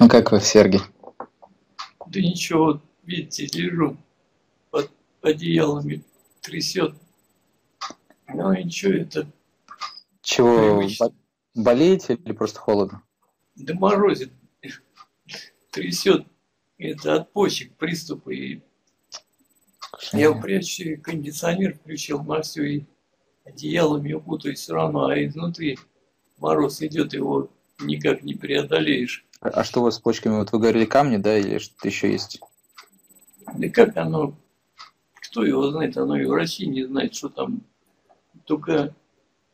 Ну как вы, Сергей? Да ничего, видите, лежу под одеялами, трясет. Ну ничего, это Чего, Привычно. бо- болеете или просто холодно? да морозит, трясет. Это от почек приступы. И я прячу и кондиционер включил на все и одеялами укутаюсь все равно, а изнутри мороз идет, его никак не преодолеешь. А а что у вас с почками? Вот вы говорили камни, да, или что-то еще есть? Да как оно, кто его знает, оно и врачи не знают, что там. Только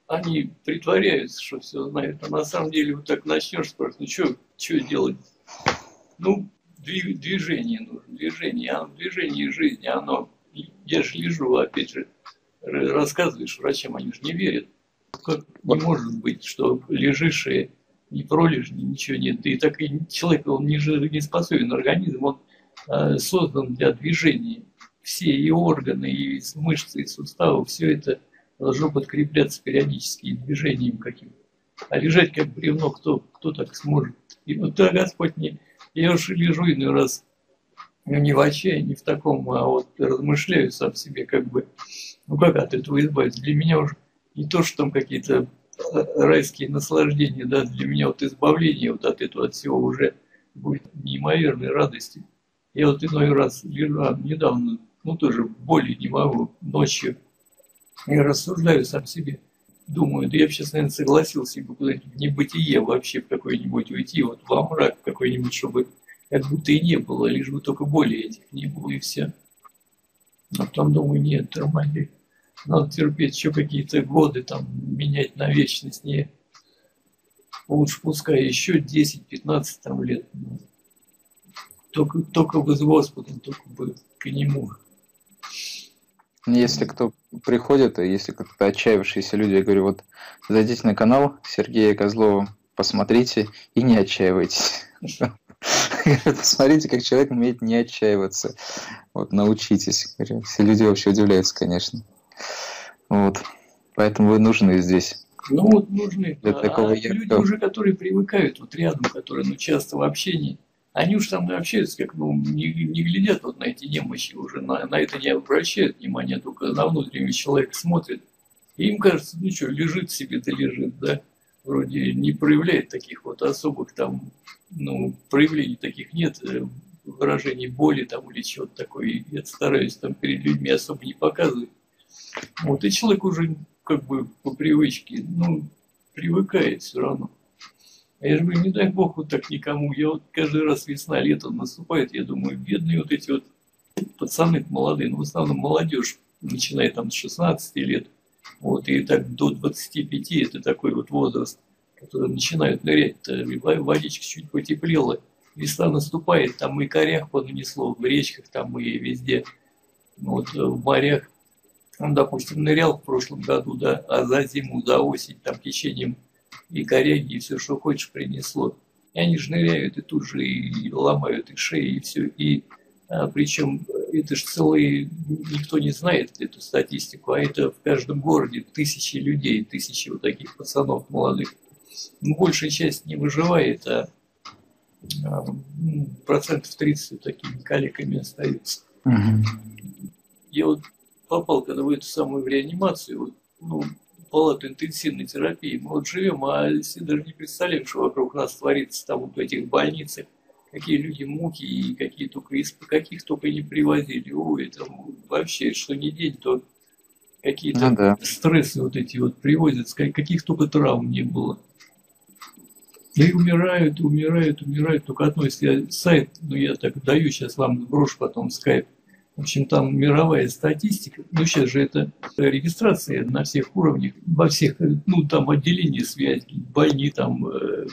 они притворяются, что все знают. А на самом деле вот так начнешь спрашивать, ну что, что делать? Ну, дви- движение нужно, движение. А в движении жизни, оно, я же лежу, опять же, рассказываешь врачам, они же не верят. Как не может быть, что лежишь и не пролежь, ничего нет. И так и человек, он не, не способен, организм, он э, создан для движения. Все и органы, и мышцы, и суставы, все это должно подкрепляться периодически движением каким-то. А лежать как бревно, кто, кто так сможет? И вот да, Господь не... Я уж лежу иной раз, ну, не в отчаянии, в таком, а вот размышляю сам себе, как бы, ну как от этого избавиться? Для меня уже не то, что там какие-то райские наслаждения, да, для меня вот избавление вот от этого, от всего уже будет неимоверной радостью. Я вот иной раз лежу, а, недавно, ну тоже боли не могу, ночью, и рассуждаю сам себе. Думаю, да я бы сейчас, наверное, согласился бы куда-нибудь в небытие вообще в какой-нибудь уйти, вот во мрак какой-нибудь, чтобы как будто и не было, лишь бы только боли этих не было и все. А потом думаю, нет, нормально. Надо терпеть еще какие-то годы, там, менять на вечность. Не, лучше пускай еще 10-15 там лет. Только, только бы с Господом, только бы к Нему. Если кто приходит, и если как-то отчаявшиеся люди, я говорю, вот зайдите на канал Сергея Козлова, посмотрите и не отчаивайтесь. Посмотрите, как человек умеет не отчаиваться. Вот, научитесь. Все люди вообще удивляются, конечно. Вот. Поэтому вы нужны здесь. Ну вот нужны. Для а такого люди яркого. уже, которые привыкают вот рядом, которые ну, часто в общении, они уж там общаются, как ну, не, не глядят вот на эти немощи уже, на, на это не обращают внимания, только на внутреннего человека смотрят. И им кажется, ну что, лежит себе, да лежит, да, вроде не проявляет таких вот особых там, ну, проявлений таких нет, э, выражений боли там или чего-то такое. Я стараюсь там перед людьми особо не показывать. Вот, и человек уже как бы по привычке, ну, привыкает все равно. А я же говорю, не дай бог вот так никому. Я вот каждый раз весна, лето наступает, я думаю, бедные вот эти вот пацаны молодые, ну, в основном молодежь, начиная там с 16 лет, вот, и так до 25, это такой вот возраст, который начинают нырять, водичка чуть потеплела, весна наступает, там и корях понанесло, в речках там и везде, вот, э, в морях. Он, допустим, нырял в прошлом году, да, а за зиму, за осень, там, течением и коряги, и все, что хочешь, принесло. И они же ныряют, и тут же и ломают и шеи, и все. И а, причем это же целые, никто не знает эту статистику, а это в каждом городе тысячи людей, тысячи вот таких пацанов молодых. Ну, большая часть не выживает, а, а, ну, процентов 30 вот такими каликами остаются. Я вот попал, когда в эту самую в реанимацию, вот, ну, палату интенсивной терапии, мы вот живем, а все даже не представляем, что вокруг нас творится там вот в этих больницах, какие люди муки и какие только из каких только не привозили. Ой, это вообще, что не день, то какие-то Ну да. стрессы вот эти вот привозят, каких только травм не было. И умирают, умирают, умирают. Только одно, если я сайт, ну я так даю, сейчас вам сброшу потом скайп. В общем, там мировая статистика. Ну, сейчас же это регистрация на всех уровнях, во всех, э, ну, там отделении связи, больни, там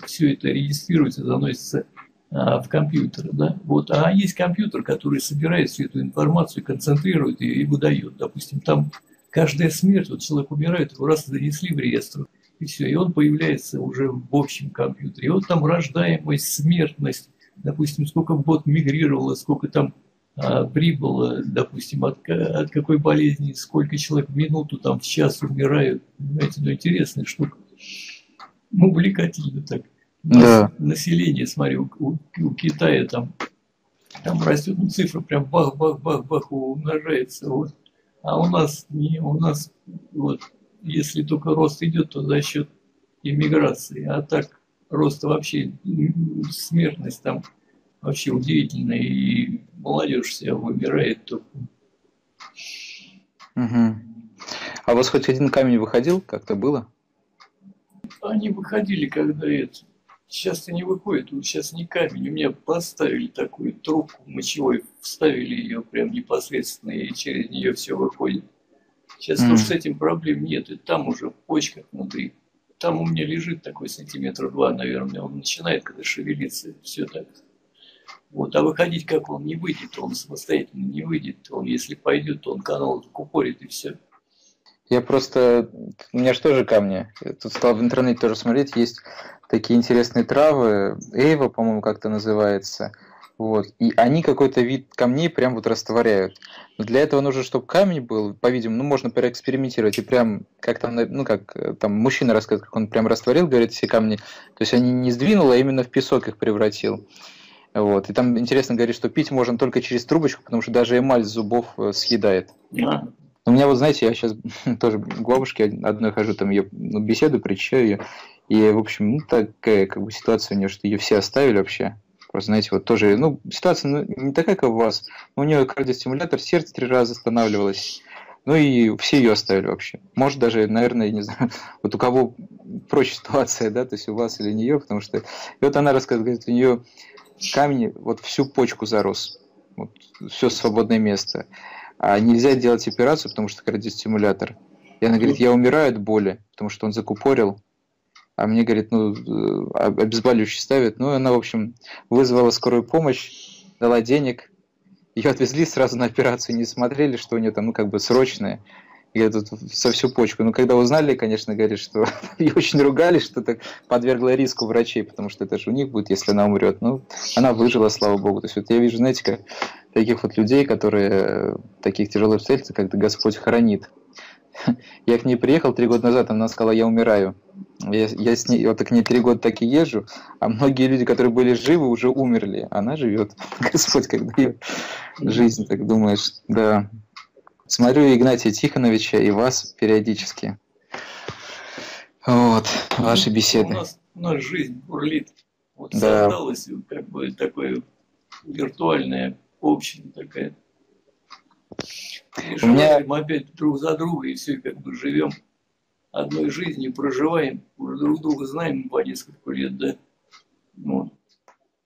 все это регистрируется, заносится а, в компьютер, да, вот, а есть компьютер, который собирает всю эту информацию, концентрирует и, и выдает, допустим, там каждая смерть, вот человек умирает, его раз занесли в реестр, и все, и он появляется уже в общем компьютере, и вот там рождаемость, смертность, допустим, сколько в год мигрировало, сколько там прибыло, допустим, от, от какой болезни, сколько человек в минуту, там, в час умирают, понимаете, ну, интересная штука, ну, увлекательно так. Да. Население, смотри, у, у, у Китая там, там растет, ну, цифра прям бах-бах-бах-бах умножается. Вот. А у нас не, у нас вот, если только рост идет, то за счет иммиграции. А так рост вообще, смертность там вообще удивительная. И молодежь вся выбирает только. Угу. А у вас хоть один камень выходил? Как-то было? Они выходили, когда это. Сейчас-то не выходит, сейчас не камень. У меня поставили такую трубку мочевой, вставили ее прям непосредственно, и через нее все выходит. Сейчас mm. тоже с этим проблем нет, и там уже в почках внутри. Там у меня лежит такой сантиметра два, наверное, он начинает, когда шевелиться, все так. Вот, а выходить как он не выйдет, он самостоятельно не выйдет. Он, если пойдет, то он канал купорит и все. Я просто... У меня же тоже камни. Я тут стал в интернете тоже смотреть. Есть такие интересные травы. Эйва, по-моему, как-то называется. Вот. И они какой-то вид камней прям вот растворяют. Но для этого нужно, чтобы камень был, по-видимому, ну, можно проэкспериментировать. И прям, как там, ну, как там мужчина рассказывает, как он прям растворил, говорит, все камни. То есть они не сдвинул, а именно в песок их превратил. Вот. И там интересно говорит, что пить можно только через трубочку, потому что даже эмаль зубов э, съедает. Yeah. У меня вот, знаете, я сейчас тоже к бабушке одной хожу, там ее ну, беседу, причаю ее. И, в общем, ну, такая как бы ситуация у нее, что ее все оставили вообще. Просто, знаете, вот тоже, ну, ситуация ну, не такая, как у вас. У нее кардиостимулятор, сердце три раза останавливалось. Ну и все ее оставили вообще. Может даже, наверное, не знаю, вот у кого проще ситуация, да, то есть у вас или нее, потому что... И вот она рассказывает, говорит, у нее камень вот всю почку зарос. Вот, все свободное место. А нельзя делать операцию, потому что кардиостимулятор. И она говорит, я умираю от боли, потому что он закупорил. А мне, говорит, ну, э, обезболивающий ставят. Ну, она, в общем, вызвала скорую помощь, дала денег. Ее отвезли сразу на операцию, не смотрели, что у нее там, ну, как бы срочное. И тут со всю почку. Ну, когда узнали, конечно, говорит, что ее очень ругали, что так подвергла риску врачей, потому что это же у них будет, если она умрет. Ну, она выжила, слава богу. То есть вот я вижу, знаете, как таких вот людей, которые таких тяжелых обстоятельств, когда Господь хранит. Я к ней приехал три года назад, она сказала, я умираю. Я, я с ней, вот к ней три года так и езжу, а многие люди, которые были живы, уже умерли. Она живет. Господь, как дает жизнь, так думаешь, да. Смотрю Игнатия Тихоновича и вас периодически. Вот, ваши беседы. У нас, у нас жизнь бурлит. Вот да. создалось как бы такое виртуальное община такая. И меня... Мы опять друг за друга и все как бы живем одной жизнью, проживаем, уже друг друга знаем по несколько лет, да. Ну,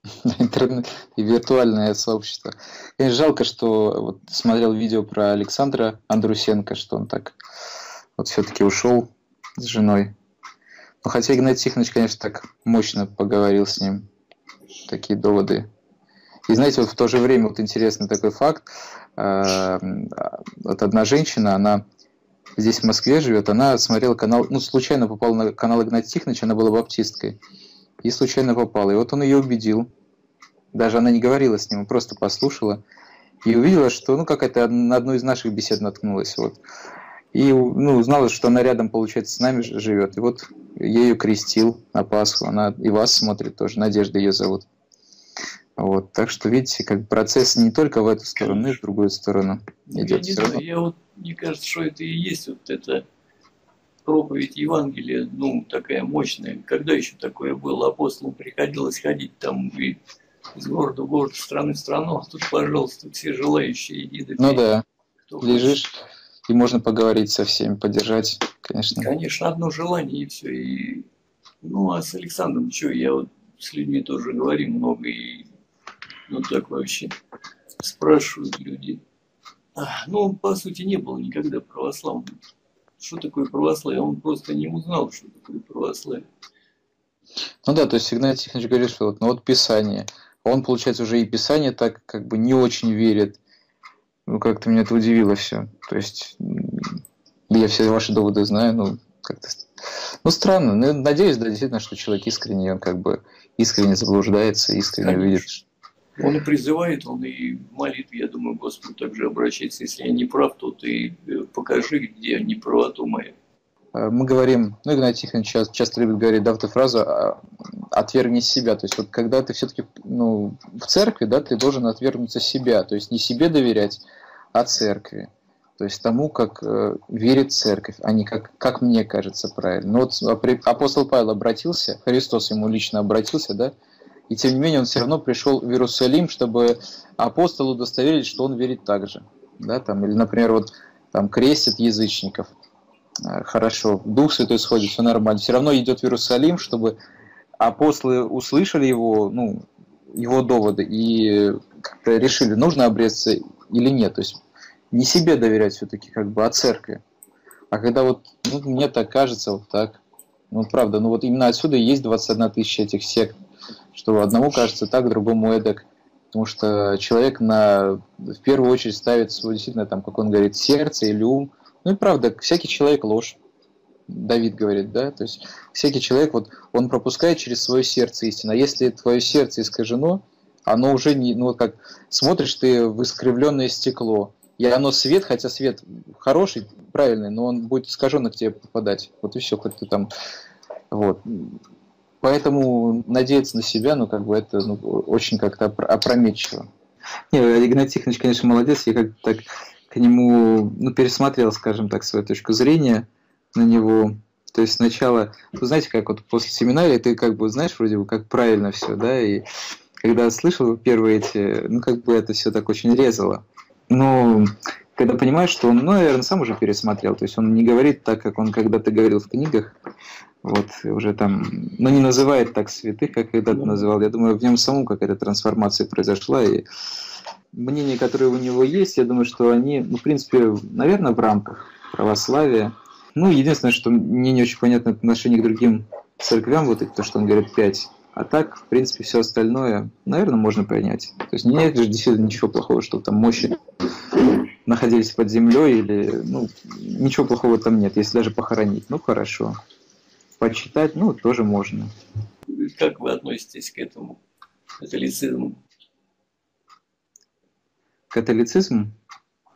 интернет и виртуальное сообщество. Конечно, жалко, что вот смотрел видео про Александра Андрусенко, что он так вот все-таки ушел с женой. Но хотя Игнатий Тихонович, конечно, так мощно поговорил с ним. Такие доводы. И знаете, вот в то же время вот интересный такой факт. А, вот одна женщина, она здесь в Москве живет, она смотрела канал, ну, случайно попала на канал Игнатия Тихоновича, она была баптисткой и случайно попала. И вот он ее убедил. Даже она не говорила с ним, просто послушала. И увидела, что, ну, как это на одну из наших бесед наткнулась. Вот. И ну, узнала, что она рядом, получается, с нами живет. И вот я ее крестил на Пасху. Она и вас смотрит тоже. Надежда ее зовут. Вот, так что, видите, как процесс не только в эту сторону, и в другую сторону идет. Я, не знаю, я вот, мне кажется, что это и есть вот это проповедь Евангелия, ну, такая мощная. Когда еще такое было? Апостолам приходилось ходить там и из города в город, страны в страну. А тут, пожалуйста, все желающие иди да Ну да, Кто лежишь, хочет. и можно поговорить со всеми, поддержать, конечно. Конечно, одно желание и все. И... Ну, а с Александром, что, я вот с людьми тоже говорю много, и ну так вообще спрашивают люди. Ну, он, по сути, не был никогда православным что такое православие, он просто не узнал, что такое православие. Ну да, то есть Игнатий Тихонович говорит, что вот, ну вот Писание. Он, получается, уже и Писание так как бы не очень верит. Ну, как-то меня это удивило все. То есть, я все ваши доводы знаю, ну, как-то... Ну, странно. Ну, надеюсь, да, действительно, что человек искренний, он как бы искренне заблуждается, искренне Конечно. видит, он и призывает, он и молит, я думаю, Господу также обращается. Если я не прав, то ты э, покажи, где неправоту моя. э, мы говорим, ну, Игнатий Тихонович часто, часто любит говорить, да, эту фразу а, «отвергни себя». То есть вот когда ты все-таки ну, в церкви, да, ты должен отвергнуться себя. То есть не себе доверять, а церкви. То есть тому, как э, верит церковь, а не как, как мне кажется правильно. Ну, вот апостол Павел обратился, Христос ему лично обратился, да, и тем не менее он все равно пришел в Иерусалим, чтобы апостолу удостоверить, что он верит так же. Да, там, или, например, вот там крестит язычников. Э, хорошо, Дух Святой сходит, все нормально. Все равно идет в Иерусалим, чтобы апостолы услышали его, ну, его доводы и как-то решили, нужно обрезаться или нет. То есть не себе доверять все-таки, как бы, а церкви. А когда вот, ну, мне так кажется, вот так, ну, правда, ну, вот именно отсюда и есть 21 тысяча этих сект, что одному кажется так, другому эдак, потому что человек на, в первую очередь ставит свой, действительно, там, как он говорит, сердце или ум, ну и правда, всякий человек ложь, Давид говорит, да, то есть всякий человек, вот, он пропускает через свое сердце истину, а если твое сердце искажено, оно уже не, ну, как смотришь ты в искривленное стекло, и оно свет, хотя свет хороший, правильный, но он будет искаженно к тебе попадать. Вот и все, хоть ты там... Вот. Поэтому надеяться на себя, ну, как бы это ну, очень как-то опрометчиво. Не, Игнатий Тихонович, конечно, молодец. Я как-то так к нему, ну, пересмотрел, скажем так, свою точку зрения на него. То есть сначала, вы знаете, как вот после семинария ты как бы знаешь вроде бы как правильно все, да, и когда слышал первые эти, ну, как бы это все так очень резало. Ну, когда понимаешь, что он, ну, наверное, сам уже пересмотрел, то есть он не говорит так, как он когда-то говорил в книгах, вот, уже там, но не называет так святых, как когда-то называл. Я думаю, в нем самому какая-то трансформация произошла, и мнения, которые у него есть, я думаю, что они, ну, в принципе, наверное, в рамках православия. Ну, единственное, что мне не очень понятно отношение к другим церквям, вот это то, что он говорит, пять а так, в принципе, все остальное, наверное, можно принять. То есть нет же действительно ничего плохого, что там мощи находились под землей или, ну, ничего плохого там нет, если даже похоронить. Ну, хорошо. Почитать, ну, тоже можно. Как вы относитесь к этому католицизму? Католицизм?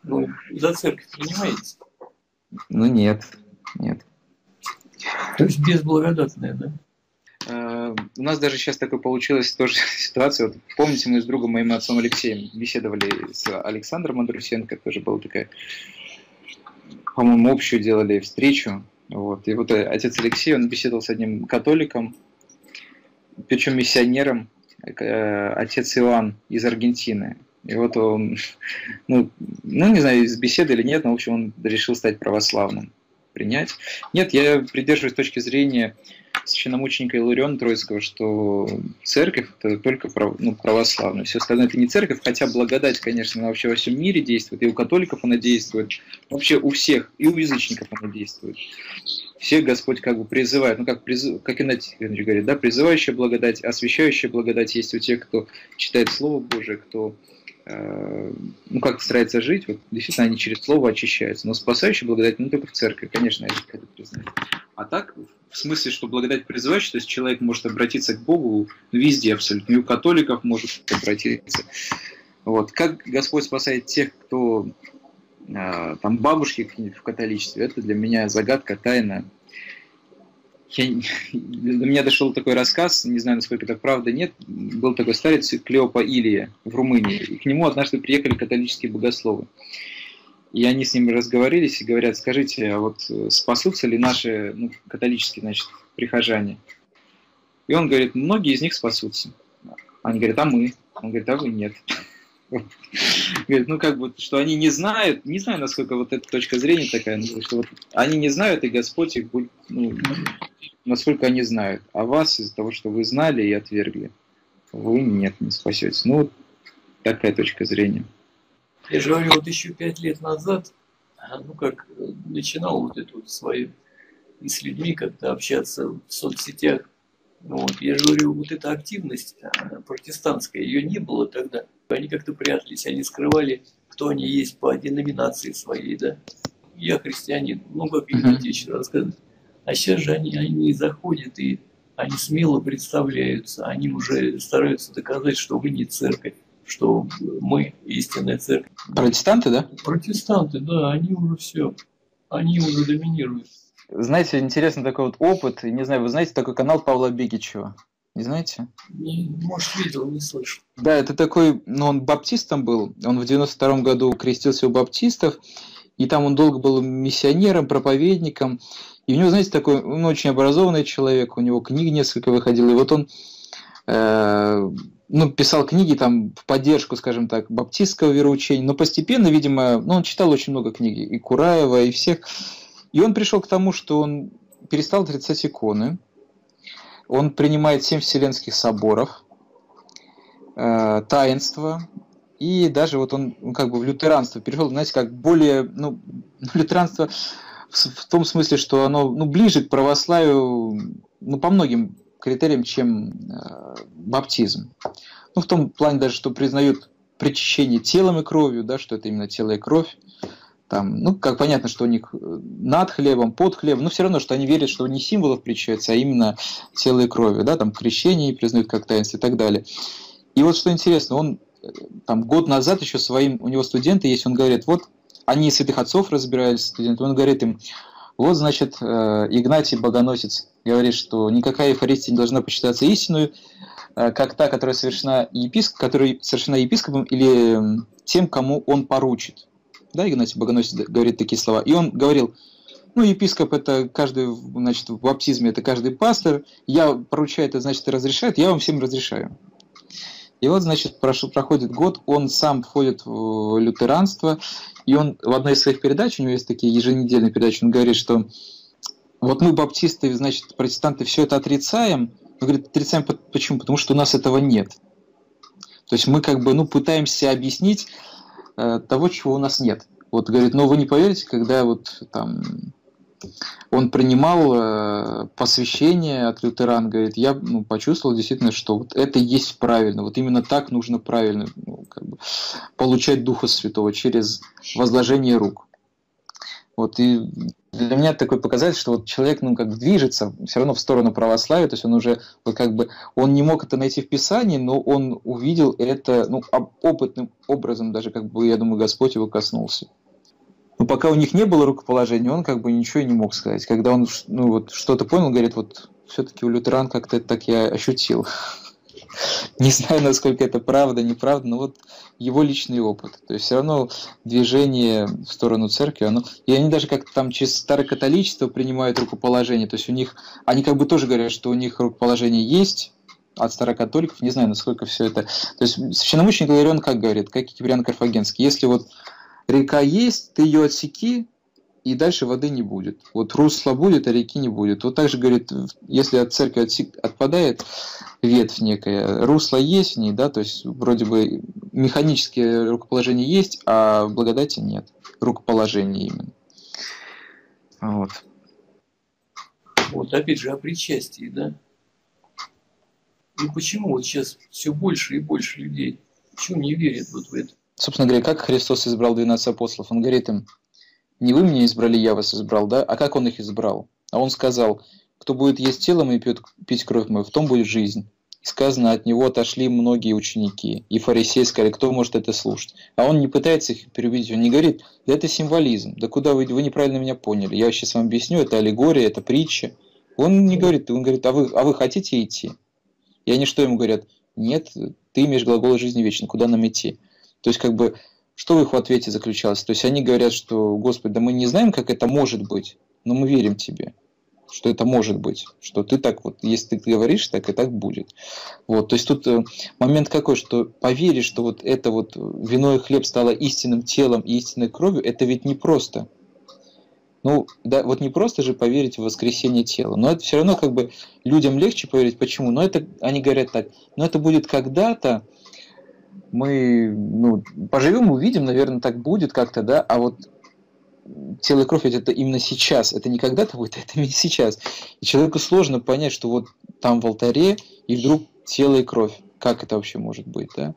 Ну, за церковь принимаете? Ну, нет, нет. То есть безблагодатная, да? У нас даже сейчас такое получилось тоже ситуация. Вот, помните, мы с другом моим отцом Алексеем беседовали с Александром Андрусенко, тоже была такая, по-моему, общую делали встречу. Вот. И вот э, отец Алексей, он беседовал с одним католиком, причем миссионером, э, отец Иоанн из Аргентины. И вот он, ну, ну, не знаю, из беседы или нет, но, в общем, он решил стать православным, принять. Нет, я придерживаюсь точки зрения священномученика Илариона Троицкого, что церковь это только ну, православная. Все остальное это не церковь, хотя благодать, конечно, она вообще во всем мире действует, и у католиков она действует, вообще у всех, и у язычников она действует. Всех Господь как бы призывает, ну как, призыв, как Игнатий говорит, да, призывающая благодать, освящающая благодать есть у тех, кто читает Слово Божие, кто Э, ну, как старается жить, вот, действительно, они через слово очищаются. Но спасающая благодать, ну, только в церкви, конечно, я это признать. А так, в смысле, что благодать призывающая, то есть человек может обратиться к Богу везде абсолютно, и у католиков может обратиться. Вот. Как Господь спасает тех, кто э, там бабушки в католичестве, это для меня загадка, тайна я, до меня дошел такой рассказ, не знаю, насколько это правда, нет, был такой старец Клеопа Илия в Румынии, и к нему однажды приехали католические богословы. И они с ним разговорились и говорят, скажите, а вот спасутся ли наши ну, католические значит, прихожане? И он говорит, многие из них спасутся. Они говорят, а мы? Он говорит, а вы нет. Говорит, ну как бы, что они не знают, не знаю, насколько вот эта точка зрения такая, ну, что вот они не знают, и Господь их будет, ну, насколько они знают. А вас из-за того, что вы знали и отвергли, вы нет, не спасете. Ну, такая точка зрения. Я же говорю, вот еще пять лет назад, ну как, начинал вот эту вот свою и с людьми как-то общаться в соцсетях. Вот, я же говорю, вот эта активность протестантская, ее не было тогда. Они как-то прятались, они скрывали, кто они есть по деноминации своей, да. Я христианин, ну как Игнатий еще рассказывает. А сейчас же они, они заходят и они смело представляются, они уже стараются доказать, что вы не церковь, что мы истинная церковь. Протестанты, да? Протестанты, да, они уже все, они уже доминируют. знаете, интересный такой вот опыт. Не знаю, вы знаете такой канал Павла Бегичева? Не знаете? Не, может, видел, не слышал. Да, это такой, ну, он баптистом был. Он в 92 году крестился у баптистов. И там он долго был миссионером, проповедником. И у него, знаете, такой, он очень образованный человек, у него книг несколько выходило. И вот он э, ну, писал книги там в поддержку, скажем так, баптистского вероучения, но постепенно, видимо, ну, он читал очень много книг, и Кураева, и всех. И он пришел к тому, что он перестал отрицать иконы, он принимает семь вселенских соборов, э, таинства, и даже вот он ну, как бы в лютеранство перешел, знаете, как более, ну, лютеранство в, в том смысле, что оно ну, ближе к православию, ну, по многим критериям, чем э, баптизм. Ну, в том плане даже, что признают причащение телом и кровью, да, что это именно тело и кровь. Там, ну, как понятно, что у них э, над хлебом, под хлебом, но все равно, что они верят, что не символов причащаются, а именно тело и кровью, да, там крещение признают как таинство и так далее. И вот что интересно, он э, там год назад еще своим, у него студенты есть, он говорит, вот они святых отцов разбирались, студенты, он говорит им, вот, значит, э, Игнатий Богоносец говорит, что никакая Евхаристия не должна почитаться истинную, э, как та, которая совершена, еписк... которая совершена епископом или тем, кому он поручит. Да, Игнатий Богоносец говорит такие слова. И он говорил, ну, епископ это каждый, значит, в баптизме это каждый пастор, я поручаю это, значит, разрешает, я вам всем разрешаю. И вот, значит, прошел, проходит год, он сам входит в лютеранство, и он в одной из своих передач, у него есть такие еженедельные передачи, он говорит, что вот мы, баптисты, значит, протестанты, все это отрицаем. Он говорит, отрицаем почему? Потому что у нас этого нет. То есть мы как бы, ну, пытаемся объяснить э, того, чего у нас нет. Вот говорит, но вы не поверите, когда вот там он принимал э, посвящение от лютеран, говорит, я ну, почувствовал действительно, что вот это есть правильно, вот именно так нужно правильно ну, как бы, получать Духа Святого через возложение рук. Вот и для меня такой показатель, что вот человек, ну, как движется все равно в сторону православия, то есть он уже, вот как бы, он не мог это найти в Писании, но он увидел это, ну, опытным образом, даже, как бы, я думаю, Господь его коснулся. Но пока у них не было рукоположения, он как бы ничего и не мог сказать. Когда он ну, вот, что-то понял, говорит, вот все-таки у лютеран как-то так я ощутил. Не знаю, насколько это правда, неправда, но вот его личный опыт. То есть все равно движение в сторону церкви, оно... И они даже как-то там через старое католичество принимают рукоположение. То есть у них... Они как бы тоже говорят, что у них рукоположение есть, от старокатоликов, не знаю, насколько все это... То есть священномученик Иларион как говорит, как Киприан Карфагенский, если вот река есть, ты ее отсеки, и дальше воды не будет. Вот русло будет, а реки не будет. Вот так же говорит, если от церкви отсек, отпадает ветвь некая, русло есть в ней, да, то есть вроде бы механические рукоположения есть, а благодати нет. Рукоположения именно. Вот. Вот опять же о причастии, да? И почему вот сейчас все больше и больше людей, почему не верят вот в это? Собственно говоря, как Христос избрал 12 апостолов? Он говорит им, не вы меня избрали, я вас избрал, да? А как он их избрал? А он сказал, кто будет есть телом и пьет, пить кровь мою, в том будет жизнь. И сказано, от него отошли многие ученики. И фарисеи сказали, кто может это слушать? А он не пытается их переубедить, он не говорит, да это символизм, да куда вы, вы неправильно меня поняли. Я сейчас вам объясню, это аллегория, это притча. Он не говорит, он говорит, а вы, а вы хотите идти? И они что ему говорят? Нет, ты имеешь глагол жизни вечной, куда нам идти? То есть, как бы, что в их ответе заключалось? То есть, они говорят, что, Господи, да мы не знаем, как это может быть, но мы верим Тебе, что это может быть, что ты так вот, если ты говоришь, так и так будет. Вот, то есть, тут э, момент какой, что поверить, что вот это вот вино и хлеб стало истинным телом и истинной кровью, это ведь не просто. Ну, да, вот не просто же поверить в воскресение тела, но это все равно как бы людям легче поверить. Почему? Но это, они говорят так, но это будет когда-то, мы ну, поживем, увидим, наверное, так будет как-то, да, а вот тело и кровь это именно сейчас, это не когда-то будет, это именно сейчас. И человеку сложно понять, что вот там в алтаре, и вдруг тело и кровь. Как это вообще может быть, да?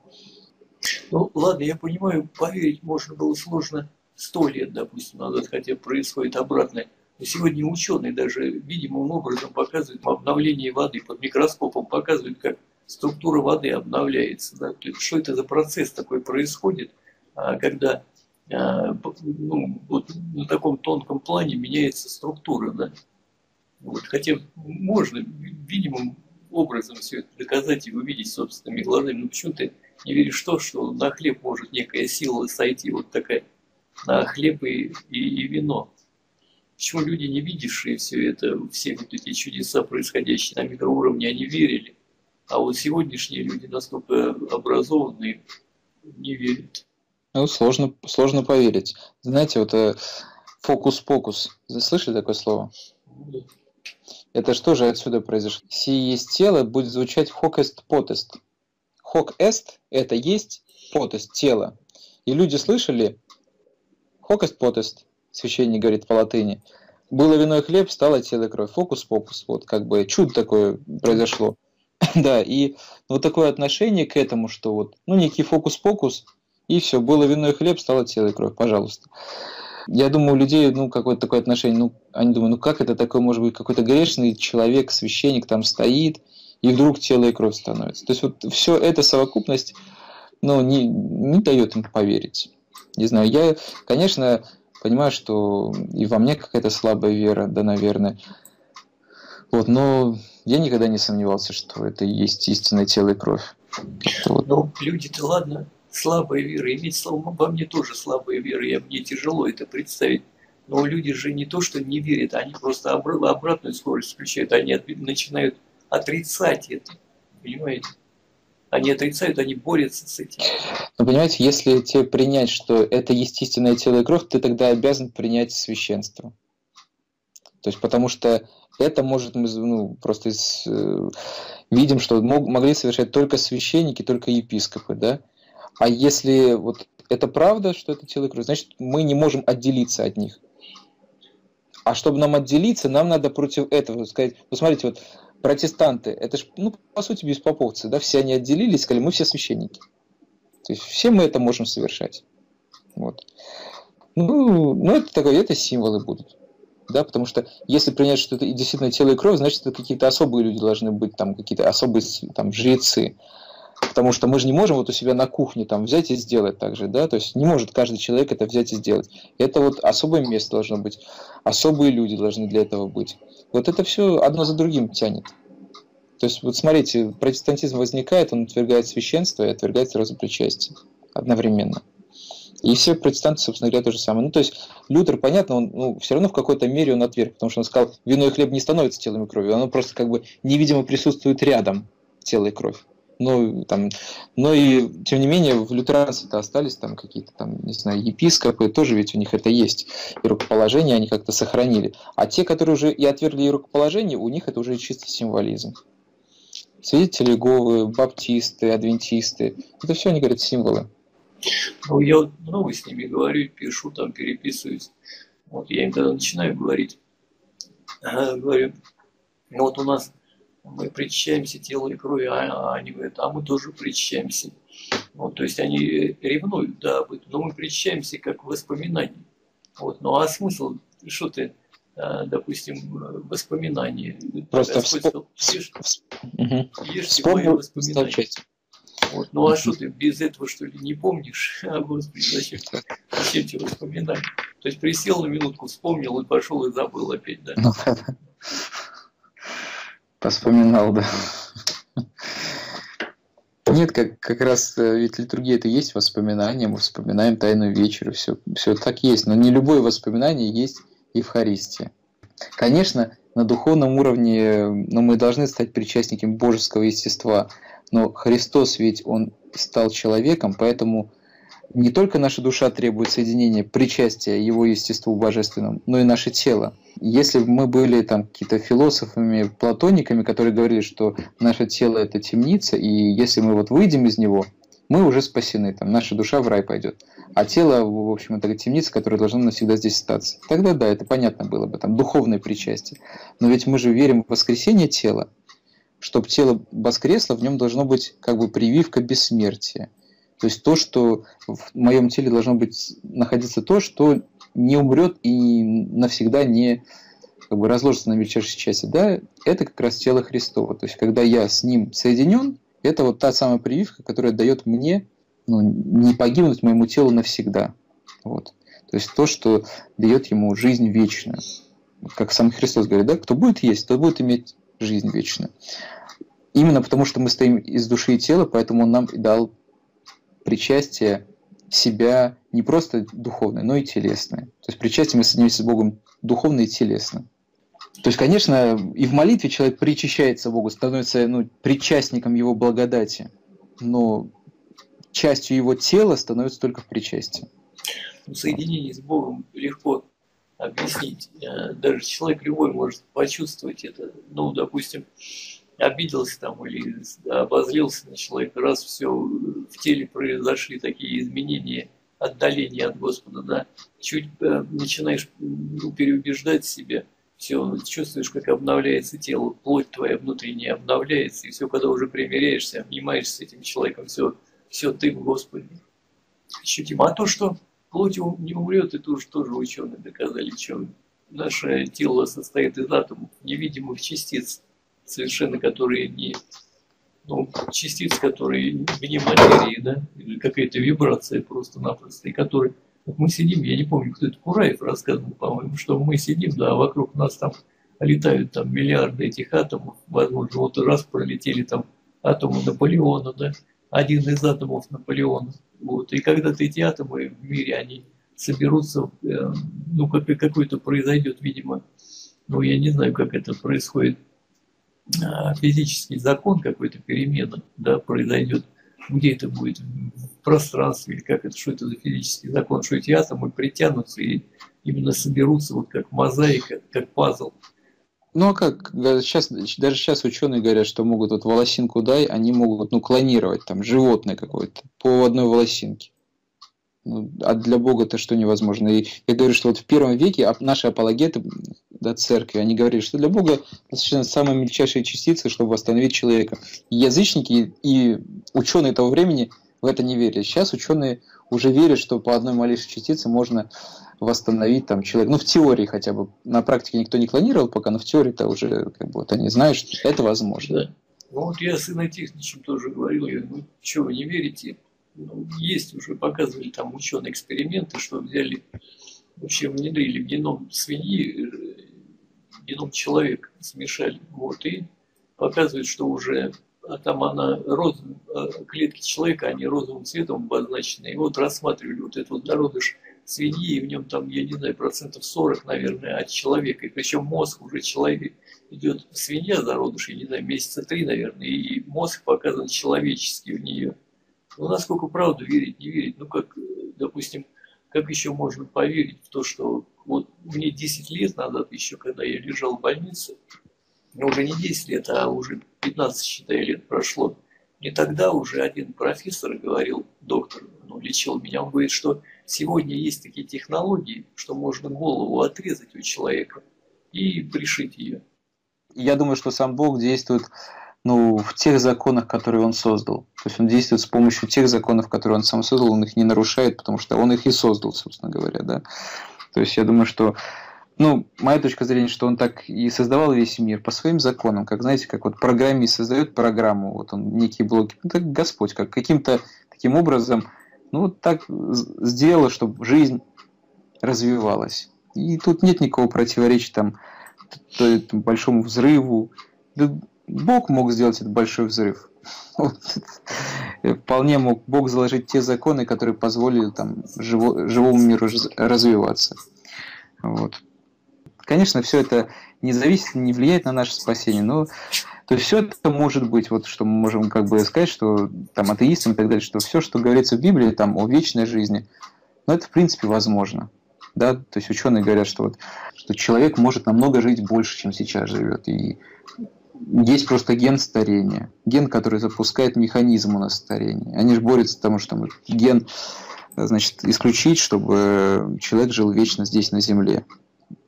Ну, ладно, я понимаю, поверить можно было сложно сто лет, допустим, назад, хотя происходит обратное. Но сегодня ученые даже видимым образом показывают обновление воды под микроскопом, показывают, как структура воды обновляется. Да? Что это за процесс такой происходит, а, когда а, ну, вот на таком тонком плане меняется структура, да. Вот, хотя можно видимым образом все это доказать и увидеть собственными глазами. Но почему ты не веришь в то, что на хлеб может некая сила сойти, вот такая, на хлеб и, и, и вино? Почему люди, не видевшие все это, все вот эти чудеса, происходящие на микроуровне, они верили? А вот сегодняшние люди настолько образованные, не верят. Ну, сложно, сложно поверить. Знаете, вот э, фокус-покус. Слышали такое слово? Это что же отсюда произошло? Си есть тело будет звучать хокест потест. Хок эст – это есть потест, тело. И люди слышали хокест потест, священник говорит по латыни. Было вино и хлеб, стало тело и кровь. Фокус-покус. Вот как бы чудо такое произошло. да, и вот такое отношение к этому, что вот, ну, некий фокус-покус, и все, было вино и хлеб, стало тело и кровь, пожалуйста. Я думаю, у людей, ну, какое-то такое отношение, ну, они думают, ну, как это такое может быть, какой-то грешный человек, священник там стоит, и вдруг тело и кровь становится. То есть вот все эта совокупность, ну, не, не дает им поверить. Не знаю, я, конечно, понимаю, что и во мне какая-то слабая вера, да, наверное. Вот, но я никогда не сомневался, что это и есть истинное тело и кровь. Вот. Ну, люди-то ладно, слабая вера. Иметь слава во мне тоже слабая вера, и мне тяжело это представить. Но люди же не то, что не верят, они просто обратную скорость включают, они начинают отрицать это. Понимаете? Они отрицают, они борются с этим. Но понимаете, если тебе принять, что это естественное тело и кровь, ты тогда обязан принять священство. То есть потому что это может мы ну, просто из, э, видим, что мог, могли совершать только священники, только епископы, да? А если вот это правда, что это тело и кровь, значит, мы не можем отделиться от них. А чтобы нам отделиться, нам надо против этого сказать, посмотрите, вот протестанты, это же, ну, по сути, беспоповцы, да, все они отделились, сказали, мы все священники. То есть все мы это можем совершать. Вот. Ну, ну это такое, это символы будут. Да, потому что если принять, что это действительно тело и кровь, значит, это какие-то особые люди должны быть, там, какие-то особые там, жрецы. Потому что мы же не можем вот у себя на кухне там взять и сделать так же, да, то есть не может каждый человек это взять и сделать. Это вот особое место должно быть, особые люди должны для этого быть. Вот это все одно за другим тянет. То есть вот смотрите, протестантизм возникает, он отвергает священство и отвергает сразу причастие одновременно. И все протестанты, собственно говоря, то же самое. Ну, то есть Лютер, понятно, он ну, все равно в какой-то мере он отверг, потому что он сказал, вино и хлеб не становятся телом и кровью, оно просто как бы невидимо присутствует рядом, тело и кровь но, там, но и, тем не менее, в лютеранстве-то остались там какие-то там, не знаю, епископы, тоже ведь у них это есть, и рукоположение они как-то сохранили. А те, которые уже и отвергли и рукоположение, у них это уже чисто символизм. Свидетели Иеговы, баптисты, адвентисты, это все, они говорят, символы. Ну, я много с ними говорю, пишу, там, переписываюсь. Вот я им когда начинаю говорить, говорю, ну вот у нас мы причащаемся телу и крови, а они говорят, а мы тоже причащаемся. Вот, то есть они ревнуют, да, но мы причащаемся как воспоминание. Вот, ну а смысл, что ты, а, допустим, воспоминания. Просто всп... ешь, угу. ешь Вспомнил воспоминания. Вот. Ну а что ты без этого что ли не помнишь? А Господи, зачем, зачем тебе воспоминания? То есть присел на минутку, вспомнил и пошел и забыл опять, да? Ну, Поспоминал, да. Нет, как, как раз э, ведь литургия это есть воспоминания, мы вспоминаем тайную вечеру, все, все так есть, но не любое воспоминание есть Евхаристия. Конечно, на духовном уровне ну, мы должны стать причастниками божеского естества, но Христос ведь Он стал человеком, поэтому не только наша душа требует соединения, причастия его естеству божественному, но и наше тело. Если бы мы были там какие-то философами, платониками, которые говорили, что наше тело это темница, и если мы вот выйдем из него, мы уже спасены, там, наша душа в рай пойдет. А тело, в общем, это темница, которая должна навсегда здесь остаться. Тогда да, это понятно было бы, там, духовное причастие. Но ведь мы же верим в воскресение тела. Чтобы тело воскресло, в нем должно быть как бы прививка бессмертия. То есть то, что в моем теле должно быть находиться то, что не умрет и навсегда не как бы разложится на мельчайшие части, да, это как раз тело Христова. То есть когда я с ним соединен, это вот та самая прививка, которая дает мне ну, не погибнуть моему телу навсегда. Вот. То есть то, что дает ему жизнь вечную. Как сам Христос говорит, да, кто будет есть, тот будет иметь жизнь вечную. Именно потому, что мы стоим из души и тела, поэтому он нам дал причастие себя не просто духовное, но и телесное. То есть причастие мы соединимся с Богом духовно и телесно. То есть, конечно, и в молитве человек причащается Богу, становится ну, причастником Его благодати, но частью Его тела становится только в причастии. Соединение с Богом легко объяснить. Э, даже человек любой может почувствовать это. Ну, допустим, обиделся там или обозлился на человека, раз все в теле произошли такие изменения, отдаления от Господа, да, чуть э, начинаешь ну, переубеждать себя, все, чувствуешь, как обновляется тело, плоть твоя внутренняя обновляется, и все, когда уже примиряешься, обнимаешься с этим человеком, все, все ты в Господе. Ощутимо. А то, что плоть не умрет, это уже тоже ученые доказали, что наше тело состоит из атомов, невидимых частиц, совершенно которые не ну, частиц, которые вне материи, да, или какая-то вибрация просто-напросто, и которые вот мы сидим, я не помню, кто это, Кураев рассказывал, по-моему, что мы сидим, да, а вокруг нас там летают там миллиарды этих атомов, возможно, вот раз пролетели там атомы Наполеона, да, один из атомов Наполеона, вот, и когда-то эти атомы в мире, они соберутся, э, ну, как, какой-то произойдет, видимо, ну, я не знаю, как это происходит, а, физический закон какой-то перемена да, произойдет, где это будет, в пространстве, или как это, что это за физический закон, что эти атомы притянутся и именно соберутся вот как мозаика, как пазл. Ну а как, сейчас, даже сейчас ученые говорят, что могут вот волосинку дай, они могут ну, клонировать там животное какое-то по одной волосинке. Ну, а для Бога это что невозможно. И я говорю, что вот в первом веке наши апологеты да, церкви, они говорили, что для Бога достаточно самые мельчайшие частицы, чтобы восстановить человека. И язычники и ученые того времени в это не верили. Сейчас ученые уже верят, что по одной малейшей частице можно восстановить там человека. Ну, в теории хотя бы. На практике никто не клонировал пока, но в теории-то уже как бы вот они знают, что это возможно. Да. Ну, вот я с инотехничем тоже говорил, я, ну, что вы не верите? Ну, есть уже, показывали там ученые эксперименты, что взяли, вообще внедрили в геном свиньи, э, геном человека смешали, вот, и показывает, что уже а там она розовым, э, клетки человека, они розовым цветом обозначены, и вот рассматривали вот этот вот зародыш свиньи, и в нем там, я не знаю, процентов 40, наверное, от человека, и причем мозг уже человек, идет свинья зародыш, я не знаю, месяца три, наверное, и мозг показан человеческий в нее. Ну, насколько правду верить, не верить? Ну, как, допустим, как еще можно поверить в то, что вот мне 10 лет назад еще, когда я лежал в больнице, ну, уже не 10 лет, а уже 15, считай, лет прошло, мне тогда уже один профессор говорил, доктор, ну, лечил меня, он говорит, что сегодня есть такие технологии, что можно голову отрезать у человека и пришить ее. Я думаю, что сам Бог действует ну, в тех законах, которые он создал. То есть он действует с помощью тех законов, которые он сам создал, он их не нарушает, потому что он их и создал, собственно говоря, да. То есть я думаю, что ну, моя точка зрения, что он так и создавал весь мир по своим законам, как, знаете, как вот программист создает программу, вот он некие блоки, ну, так Господь, как каким-то таким образом, ну, вот так сделал, чтобы жизнь развивалась. И тут нет никакого противоречия там, большому взрыву. Да Бог мог сделать этот большой взрыв. Вполне мог Бог заложить те законы, которые позволили там, живо, живому миру развиваться. Вот. Конечно, все это не зависит, не влияет на наше спасение, но то есть все это может быть, вот что мы можем как бы сказать, что там атеистам и так далее, что все, что говорится в Библии там о вечной жизни, ну это в принципе возможно. Да? То есть ученые говорят, что, вот, что человек может намного жить больше, чем сейчас живет. И есть просто ген старения. Ген, который запускает механизм у нас старения. Они же борются с тому, что мы ген значит, исключить, чтобы человек жил вечно здесь, на Земле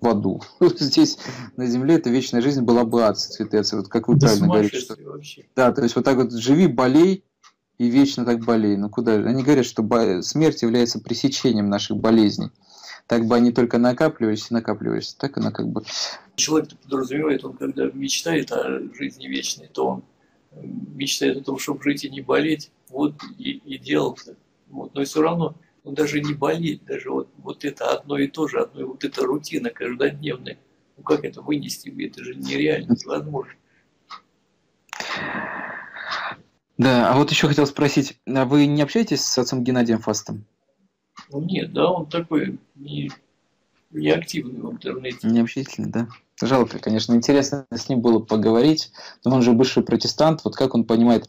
в аду. Здесь на земле эта вечная жизнь была бы ад, цветы, вот как вы да правильно говорите. Что... Вообще. Да, то есть вот так вот живи, болей, и вечно так болей. Ну куда же? Они говорят, что смерть является пресечением наших болезней. Так бы они только накапливались и накапливались. Так она как бы... Человек подразумевает, он когда мечтает о жизни вечной, то он э, мечтает о том, чтобы жить и не болеть. Вот и, и делал. Вот. Но все равно ну, даже не болеть, даже вот, вот это одно и то же, одно и вот эта рутина каждодневная. Ну как это вынести? Это же нереально, невозможно. Да, а вот еще хотел спросить, а вы не общаетесь с отцом Геннадием Фастом? Ну нет, да, он такой не, не активный в интернете. Не общительный, да? Жалко, конечно, интересно с ним было поговорить, но он же бывший протестант, вот как он понимает,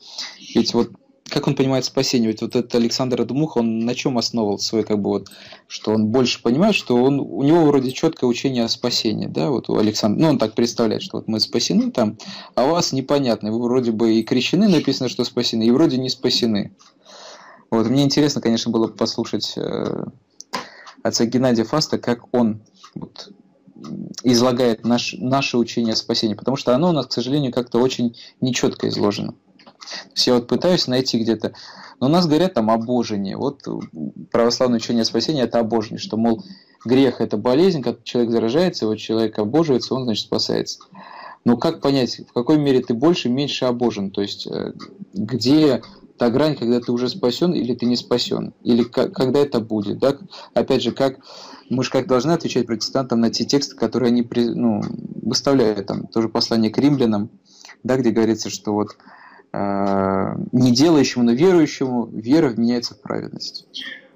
ведь вот как он понимает спасение? Ведь вот этот Александр Адумух, он на чем основывал свой, как бы вот, что он больше понимает, что он, у него вроде четкое учение о спасении, да, вот у Александра, ну он так представляет, что вот мы спасены там, а вас непонятно, вы вроде бы и крещены, написано, что спасены, и вроде не спасены. Вот, мне интересно, конечно, было послушать э, отца Геннадия Фаста, как он вот, излагает наш, наше учение о спасении, потому что оно у нас, к сожалению, как-то очень нечетко изложено. Я вот пытаюсь найти где-то, но у нас говорят там обожение. Вот православное учение спасения – это обожение, что, мол, грех – это болезнь, как человек заражается, вот человек обоживается, он, значит, спасается. Но как понять, в какой мере ты больше, меньше обожен? То есть, э, где та грань, когда ты уже спасен или ты не спасен? Или как, когда это будет? Да? Опять же, как мы же как должны отвечать протестантам на те тексты, которые они ну, выставляют, там, тоже послание к римлянам, да, где говорится, что вот не делающему, но верующему вера вменяется в праведность.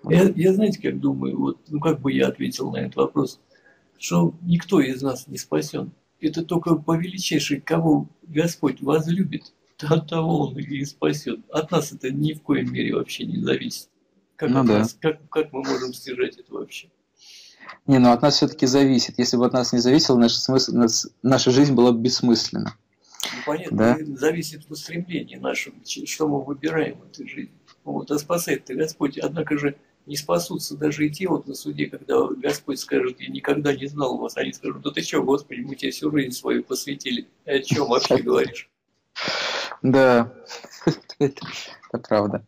Я, я знаете, как думаю, вот, ну как бы я ответил на этот вопрос, что никто из нас не спасен. Это только по величайшей, кого Господь возлюбит, от того он и спасет. От нас это ни в коем мере вообще не зависит. Как, ну, да. нас, как, как мы можем стяжать это вообще? Не, ну от нас все-таки зависит. Если бы от нас не зависело, наша, смысл, наша жизнь была бы бессмысленна. Ну, понятно, да? зависит от стремления нашего, что мы выбираем в этой жизни. Вот, а спасает-то Господь. Однако же не спасутся даже и те вот на суде, когда Господь скажет, я никогда не знал вас. Они скажут, да ты что, Господи, мы тебе всю жизнь свою посвятили. О чем вообще говоришь? Да, это правда.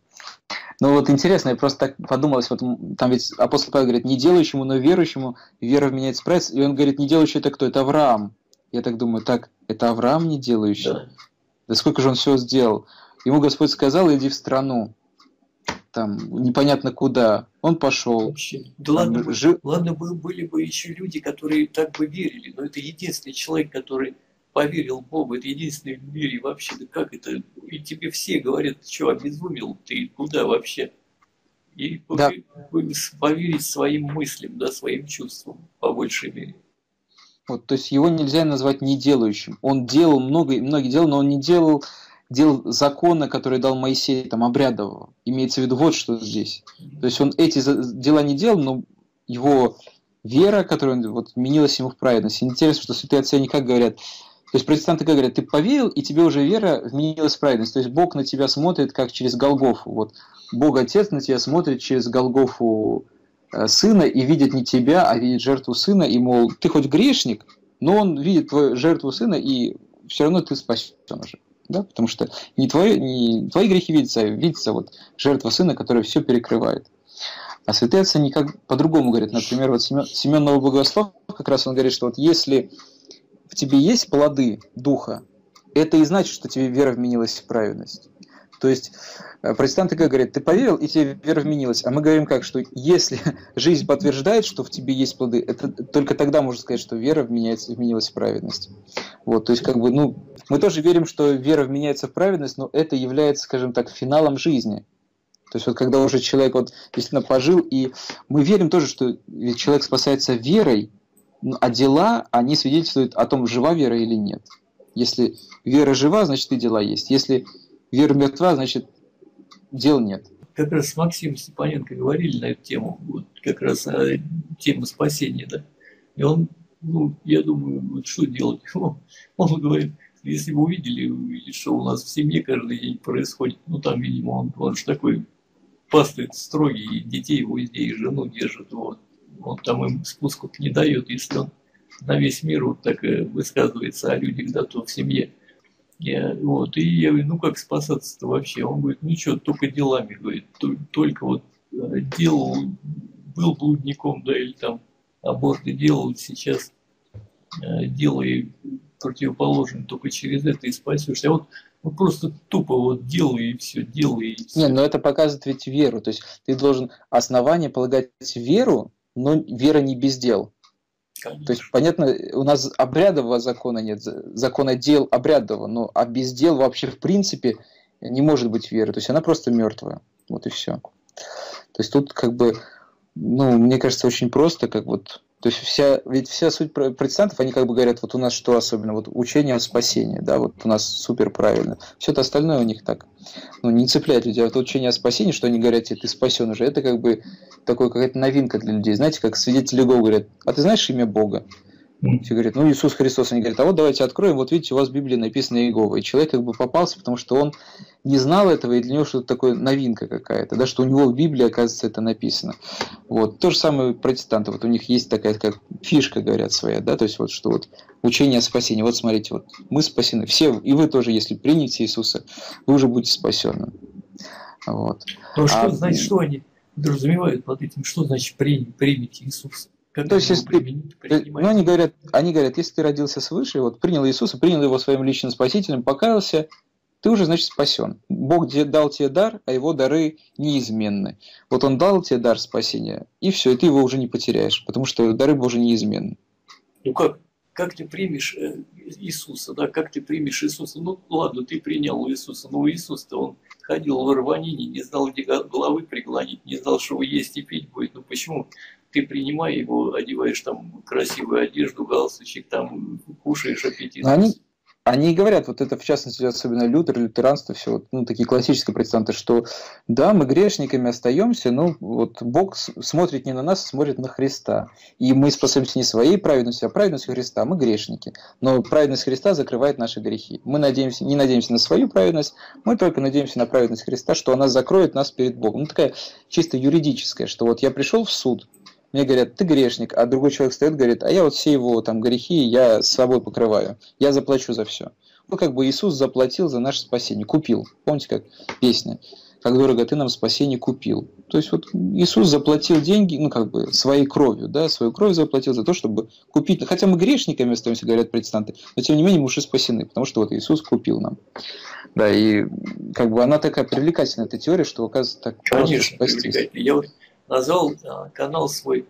Ну вот интересно, я просто так подумалось, вот там ведь апостол Павел говорит, не делающему, но верующему вера вменяется правец, и он говорит, не делающий это кто? Это Авраам. Я так думаю, так, это Авраам не делающий? Да. да сколько же он всего сделал? Ему Господь сказал, иди в страну, там, непонятно куда. Он пошел. Вообще. Да ладно, жил... ладно, были бы еще люди, которые так бы верили, но это единственный человек, который поверил Богу, это единственный в мире вообще. Да как это? И тебе все говорят, ты что, обезумел? Ты куда вообще? И да. поверить своим мыслям, да, своим чувствам, по большей мере. Вот, то есть его нельзя назвать не делающим. Он делал много, многие дела, но он не делал дел закона, который дал Моисей, там, обрядового. Имеется в виду вот что здесь. То есть он эти дела не делал, но его вера, которая вот, менилась ему в праведность. Интересно, что святые отцы, они как говорят, то есть протестанты как говорят, ты поверил, и тебе уже вера вменилась в праведность. То есть Бог на тебя смотрит, как через Голгофу. Вот Бог Отец на тебя смотрит через Голгофу сына и видит не тебя, а видит жертву сына, и, мол, ты хоть грешник, но он видит твою жертву сына, и все равно ты спасен уже. Да? Потому что не твои, не твои грехи видятся, а видится вот жертва сына, которая все перекрывает. А святые отцы никак по-другому говорят. Например, вот Семен, Семен Новобогослов, как раз он говорит, что вот если в тебе есть плоды духа, это и значит, что тебе вера вменилась в праведность. То есть э, протестанты как говорят, ты поверил, и тебе вера вменилась. А мы говорим как, что если жизнь подтверждает, что в тебе есть плоды, это только тогда можно сказать, что вера вменяется, вменилась в праведность. Вот, то есть как бы, ну, мы тоже верим, что вера вменяется в праведность, но это является, скажем так, финалом жизни. То есть вот когда уже человек вот действительно пожил, и мы верим тоже, что ведь человек спасается верой, а дела, они свидетельствуют о том, жива вера или нет. Если вера жива, значит и дела есть. Если вера мертва, значит, дел нет. Как раз с Максимом Степаненко говорили на эту тему, вот как раз о теме спасения, да. И он, ну, я думаю, вот что делать? Он, он говорит, если вы увидели, увидели, что у нас в семье каждый день происходит, ну там, видимо, он, он же такой пастырь строгий, детей его везде, и жену держит, вот. Он там им спуску не дает, если он на весь мир вот так высказывается о людях, да, то в семье я, вот, и я говорю, ну как спасаться-то вообще? Он говорит, ну что, только делами, говорит, только вот э, делал, был блудником, да, или там аборты делал, сейчас э, делай противоположный, только через это и спасешься. А вот Ну просто тупо вот делай и все, делай и все. Не, но это показывает ведь веру. То есть ты должен основание полагать веру, но вера не без дел. Конечно. То есть, понятно, у нас обрядового закона нет, закона дел обрядового, но а без дел вообще в принципе не может быть веры. То есть она просто мертвая. Вот и все. То есть тут как бы, ну, мне кажется, очень просто, как вот то есть вся, ведь вся суть протестантов, они как бы говорят, вот у нас что особенно, вот учение о спасении, да, вот у нас супер правильно. Все это остальное у них так, ну, не цепляет людей. А вот учение о спасении, что они говорят тебе, ты спасен уже, это как бы такой какая-то новинка для людей. Знаете, как свидетели Го говорят, а ты знаешь имя Бога? Все говорят, ну Иисус Христос. Они говорят, а вот давайте откроем, вот видите, у вас в Библии написано Иегова. И человек как бы попался, потому что он не знал этого, и для него что-то такое новинка какая-то, да, что у него в Библии, оказывается, это написано. Вот. То же самое протестанты, вот у них есть такая как фишка, говорят, своя, да, то есть вот что вот учение о спасении. Вот смотрите, вот мы спасены, все, и вы тоже, если примете Иисуса, вы уже будете спасены. Вот. Но что, а, значит, что они подразумевают под этим, что значит примите Иисуса? Как то есть, если ты, ну, они говорят, они говорят, если ты родился свыше, вот принял Иисуса, принял его своим личным спасителем, покаялся, ты уже, значит, спасен. Бог дал тебе дар, а его дары неизменны. Вот он дал тебе дар спасения, и все, и ты его уже не потеряешь, потому что дары Божьи неизменны. Ну как, как ты примешь э, Иисуса, да, как ты примешь Иисуса? Ну ладно, ты принял Иисуса, но Иисус-то он ходил в рванине, не знал, где головы преклонить, не знал, что есть и пить будет. Ну почему ты принимая его, одеваешь там красивую одежду, галстучек, там кушаешь аппетитно? Они, они говорят, вот это в частности, особенно Лютер, лютеранство, все, вот, ну, такие классические протестанты, что да, мы грешниками остаемся, но вот Бог смотрит не на нас, а смотрит на Христа. И мы спасаемся не своей праведностью, а праведностью Христа. Мы грешники. Но праведность Христа закрывает наши грехи. Мы надеемся, не надеемся на свою праведность, мы только надеемся на праведность Христа, что она закроет нас перед Богом. Ну, такая чисто юридическая, что вот я пришел в суд, мне говорят, ты грешник, а другой человек стоит, говорит, а я вот все его там грехи, я с собой покрываю, я заплачу за все. Ну, как бы Иисус заплатил за наше спасение, купил. Помните, как песня? Как дорого ты нам спасение купил. То есть вот Иисус заплатил деньги, ну как бы своей кровью, да, свою кровь заплатил за то, чтобы купить. Хотя мы грешниками остаемся, говорят протестанты, но тем не менее мы уже спасены, потому что вот Иисус купил нам. Да, и как бы она такая привлекательная, эта теория, что оказывается так Конечно, просто спастись. Я назвал а, канал свой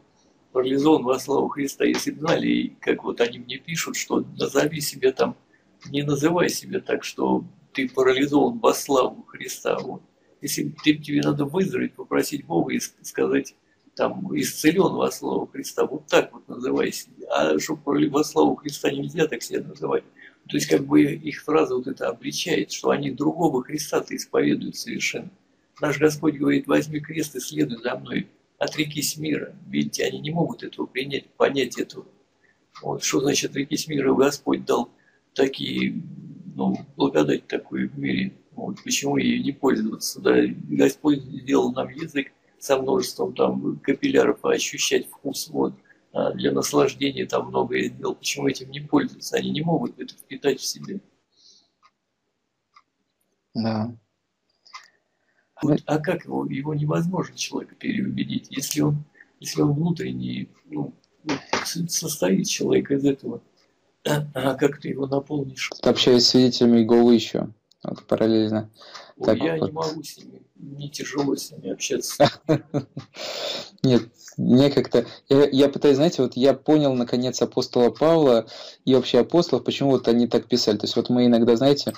«Парализован во славу Христа». Если бы знали, как вот они мне пишут, что назови себе там, не называй себя так, что ты парализован во славу Христа. Вот. Если ты, тебе надо выздороветь, попросить Бога и сказать, там, исцелен во славу Христа, вот так вот называй себя. А чтобы во славу Христа нельзя так себя называть. То есть, как бы их фраза вот это обличает, что они другого Христа-то исповедуют совершенно. Наш Господь говорит, возьми крест и следуй за мной, отрекись мира. Видите, они не могут этого принять, понять этого. Вот что значит отрекись мира, Господь дал такие, ну, благодать такую в мире. Вот, почему ей не пользоваться? Да? Господь сделал нам язык со множеством там капилляров, а ощущать вкус. Вот. А для наслаждения там многое сделал. Почему этим не пользоваться? Они не могут это впитать в себе. Да. Вот, а как его, его невозможно человека переубедить, если он, если он внутренне ну, состоит человек из этого, а, а как ты его наполнишь? Общаясь с свидетелями Иеговы еще, вот параллельно. Ой, так я вот. не могу с ними, не тяжело с ними общаться. Нет, мне как-то... Я, я пытаюсь, знаете, вот я понял, наконец, апостола Павла и вообще апостолов, почему вот они так писали. То есть вот мы иногда, знаете,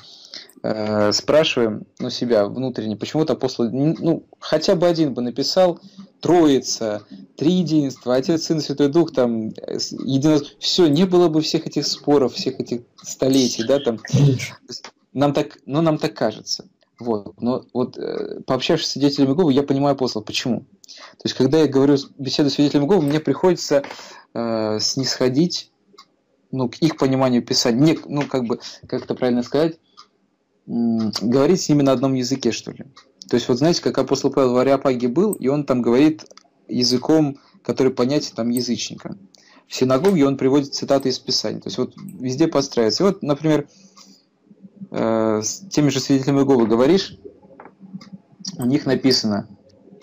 э, спрашиваем ну, себя внутренне, почему-то апостол, ну, хотя бы один бы написал Троица, Триединство, Отец, Сын, Святой Дух, там, едино... все, не было бы всех этих споров, всех этих столетий, да, там. Нам так, ну, нам так кажется. Вот. Но вот э, пообщавшись с свидетелями Иеговы, я понимаю апостола. Почему? То есть, когда я говорю беседу с свидетелями Иеговы, мне приходится э, снисходить ну, к их пониманию Писания. Не, ну, как бы, как это правильно сказать, говорить с ними на одном языке, что ли. То есть, вот знаете, как апостол Павел в Ариапаге был, и он там говорит языком, который понятен там язычника. В синагоге он приводит цитаты из Писания. То есть, вот везде подстраивается. И вот, например, э, с теми же свидетелями Иеговы говоришь, у них написано,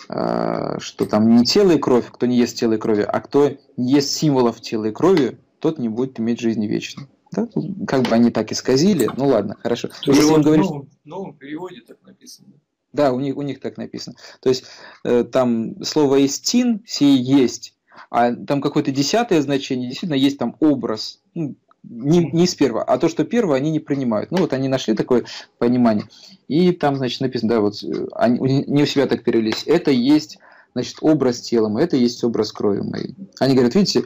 э, что там не тело и кровь, кто не ест тело и крови, а кто не ест символов тела и крови, тот не будет иметь жизни вечной. Да? Как бы они так исказили, ну ладно, хорошо. Тоже вот говоришь... в новом, новом переводе так написано. Да, у них, у них так написано. То есть э, там слово «истин» сей есть, а там какое-то десятое значение, действительно есть там образ. Ну, не, не с первого, а то, что первое, они не принимают. Ну вот они нашли такое понимание. И там, значит, написано, да, вот э, они не у себя так перевелись. Это есть, значит, образ тела моего, это есть образ крови моей. Они говорят, видите,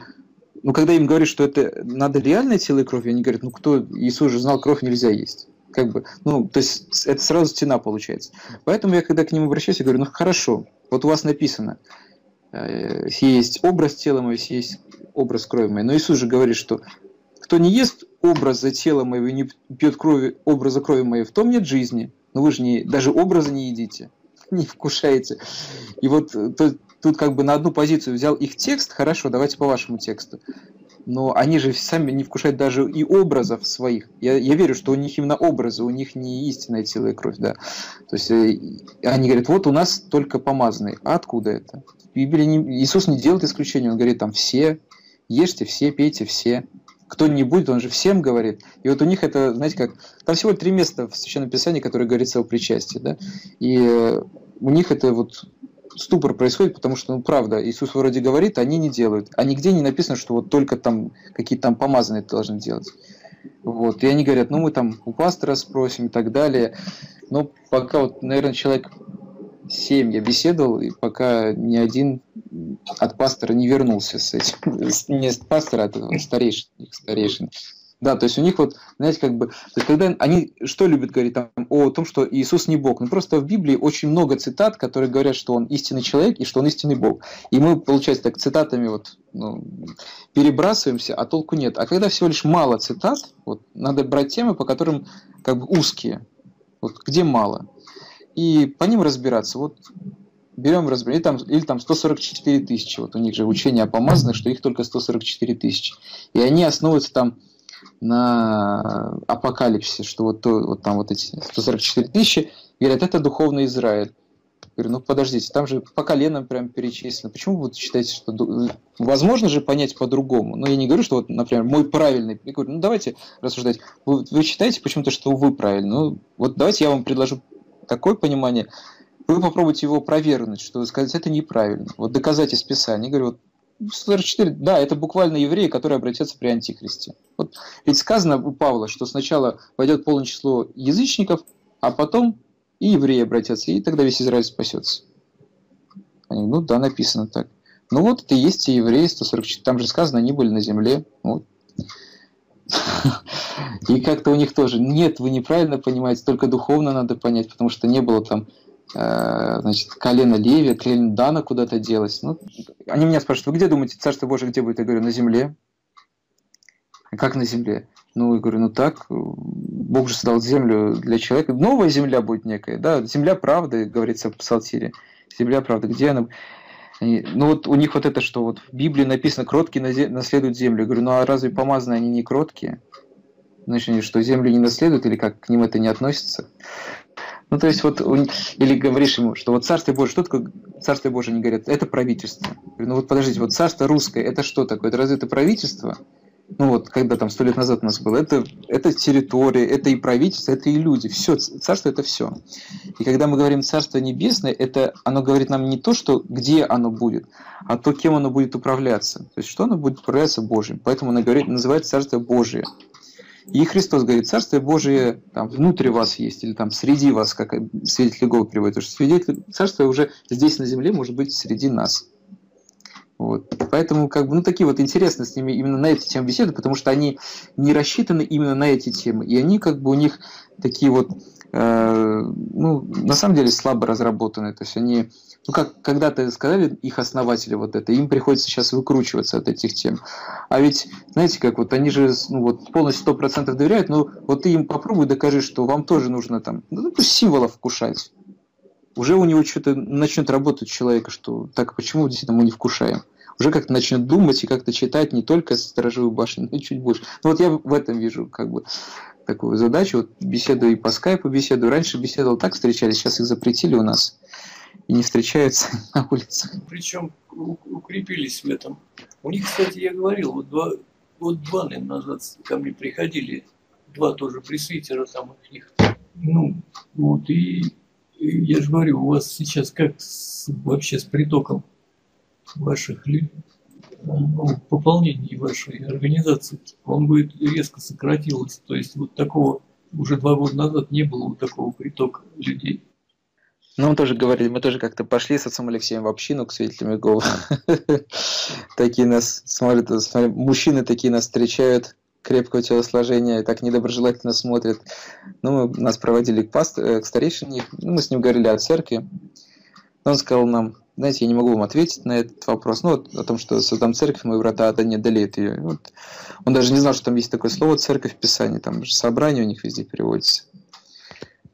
ну когда им говорят, что это надо реальное тело и кровь, они говорят, ну кто, Иисус же знал, кровь нельзя есть как бы, ну, то есть это сразу стена получается. Поэтому я когда к ним обращаюсь, я говорю, ну хорошо, вот у вас написано, э, есть образ тела моего, есть образ крови моей. Но Иисус же говорит, что кто не ест образа тела моего не пьет крови, образа крови моей, в том нет жизни. Но вы же не, даже образа не едите, не вкушаете. И вот э, то, тут как бы на одну позицию взял их текст, хорошо, давайте по вашему тексту но они же сами не вкушают даже и образов своих. Я, я верю, что у них именно образы, у них не истинная тело и кровь, да. То есть э, они говорят, вот у нас только помазанный. А откуда это? В Библии не, Иисус не делает исключения, он говорит там все, ешьте все, пейте все. Кто не будет, он же всем говорит. И вот у них это, знаете как, там всего три места в Священном Писании, которые говорится о причастии, да. И э, у них это вот ступор происходит, потому что, ну, правда, Иисус вроде говорит, а они не делают. А нигде не написано, что вот только там какие-то там помазанные должны делать. Вот. И они говорят, ну, мы там у пастора спросим и так далее. Но пока вот, наверное, человек семь я беседовал, и пока ни один от пастора не вернулся с этим. Не с пастора, а старейшин. старейшин. Да, то есть у них вот, знаете, как бы, то есть когда они что любят говорить там о том, что Иисус не Бог, ну просто в Библии очень много цитат, которые говорят, что Он истинный человек и что Он истинный Бог. И мы, получается, так цитатами вот ну, перебрасываемся, а толку нет. А когда всего лишь мало цитат, вот надо брать темы, по которым как бы узкие, вот где мало, и по ним разбираться. Вот берем, разберем, или там, или там 144 тысячи, вот у них же учение о помазанных, что их только 144 тысячи. И они основываются там на апокалипсисе, что вот, то, вот там вот эти 144 тысячи, говорят, это духовный Израиль. Говорю, ну подождите, там же по коленам прям перечислено. Почему вы считаете, что возможно же понять по-другому? Но ну, я не говорю, что вот, например, мой правильный. Я говорю, ну давайте рассуждать. Вы, вы считаете почему-то, что вы правильный. Ну вот давайте я вам предложу такое понимание. Вы попробуйте его провернуть, что вы скажете, это неправильно. Вот доказать из Писания. Я говорю, вот 44, да, это буквально евреи, которые обратятся при Антихристе. Вот, ведь сказано у Павла, что сначала войдет полное число язычников, а потом и евреи обратятся, и тогда весь Израиль спасется. Они, ну да, написано так. Ну вот это и есть те евреи, 144, там же сказано, они были на земле. Вот. И как-то у них тоже, нет, вы неправильно понимаете, только духовно надо понять, потому что не было там значит, колено Леви, колено Дана куда-то делось. Ну, они меня спрашивают, вы где думаете, Царство Божие где будет? Я говорю, на земле. Как на земле? Ну, я говорю, ну так, Бог же создал землю для человека. Новая земля будет некая, да, земля правды, говорится в Псалтире. Земля правды, где она? Они, ну вот у них вот это, что вот в Библии написано, кроткие наследуют землю. Я говорю, ну а разве помазанные они не кроткие? Значит, они что, землю не наследуют или как к ним это не относится? Ну, то есть, вот, или говоришь ему, что вот Царствие Божие, что такое Царствие Божие, они говорят, это правительство. говорю, ну вот подождите, вот Царство Русское, это что такое? Это разве это правительство? Ну вот, когда там сто лет назад у нас было, это, это территория, это и правительство, это и люди. Все, царство это все. И когда мы говорим Царство Небесное, это оно говорит нам не то, что где оно будет, а то, кем оно будет управляться. То есть, что оно будет управляться Божьим. Поэтому оно говорит, называется Царство Божие. И Христос говорит, Царствие Божие там внутри вас есть, или там среди вас, как свидетель Иеговы приводит, что свидетель, Царствие уже здесь на земле может быть среди нас. Вот. Поэтому, как бы, ну, такие вот интересные с ними именно на эти темы беседы, потому что они не рассчитаны именно на эти темы. И они, как бы, у них такие вот, ну, на самом деле слабо разработаны. То есть они ну, как когда-то сказали их основатели вот это, им приходится сейчас выкручиваться от этих тем. А ведь, знаете, как вот они же ну, вот, полностью сто процентов доверяют, но вот ты им попробуй докажи, что вам тоже нужно там, ну, символов вкушать. Уже у него что-то начнет работать человека, что так почему действительно мы не вкушаем. Уже как-то начнет думать и как-то читать не только сторожевую башню, но и чуть больше. Ну вот я в этом вижу как бы такую задачу. Вот беседую и по скайпу беседую. Раньше беседовал так, встречались, сейчас их запретили у нас и не встречаются на улице. Причем укрепились в этом. У них, кстати, я говорил, вот два, вот два, наверное, назад ко мне приходили, два тоже пресвитера там их них. Ну, вот, и, и я же говорю, у вас сейчас как с, вообще с притоком ваших ну, пополнений вашей организации, он будет резко сократился. То есть вот такого уже два года назад не было вот такого притока людей. Ну, мы тоже говорили, мы тоже как-то пошли с отцом Алексеем в общину к свидетелям Иеговы. Такие нас смотрят, мужчины такие нас встречают, крепкого телосложения, так недоброжелательно смотрят. Ну, нас проводили к, паст... Э, к старейшине, ну, мы с ним говорили о церкви. Он сказал нам, знаете, я не могу вам ответить на этот вопрос, ну, вот, о том, что создам церковь, мои врата ада не одолеют ее. Вот. Он даже не знал, что там есть такое слово «церковь» в Писании, там же собрание у них везде переводится.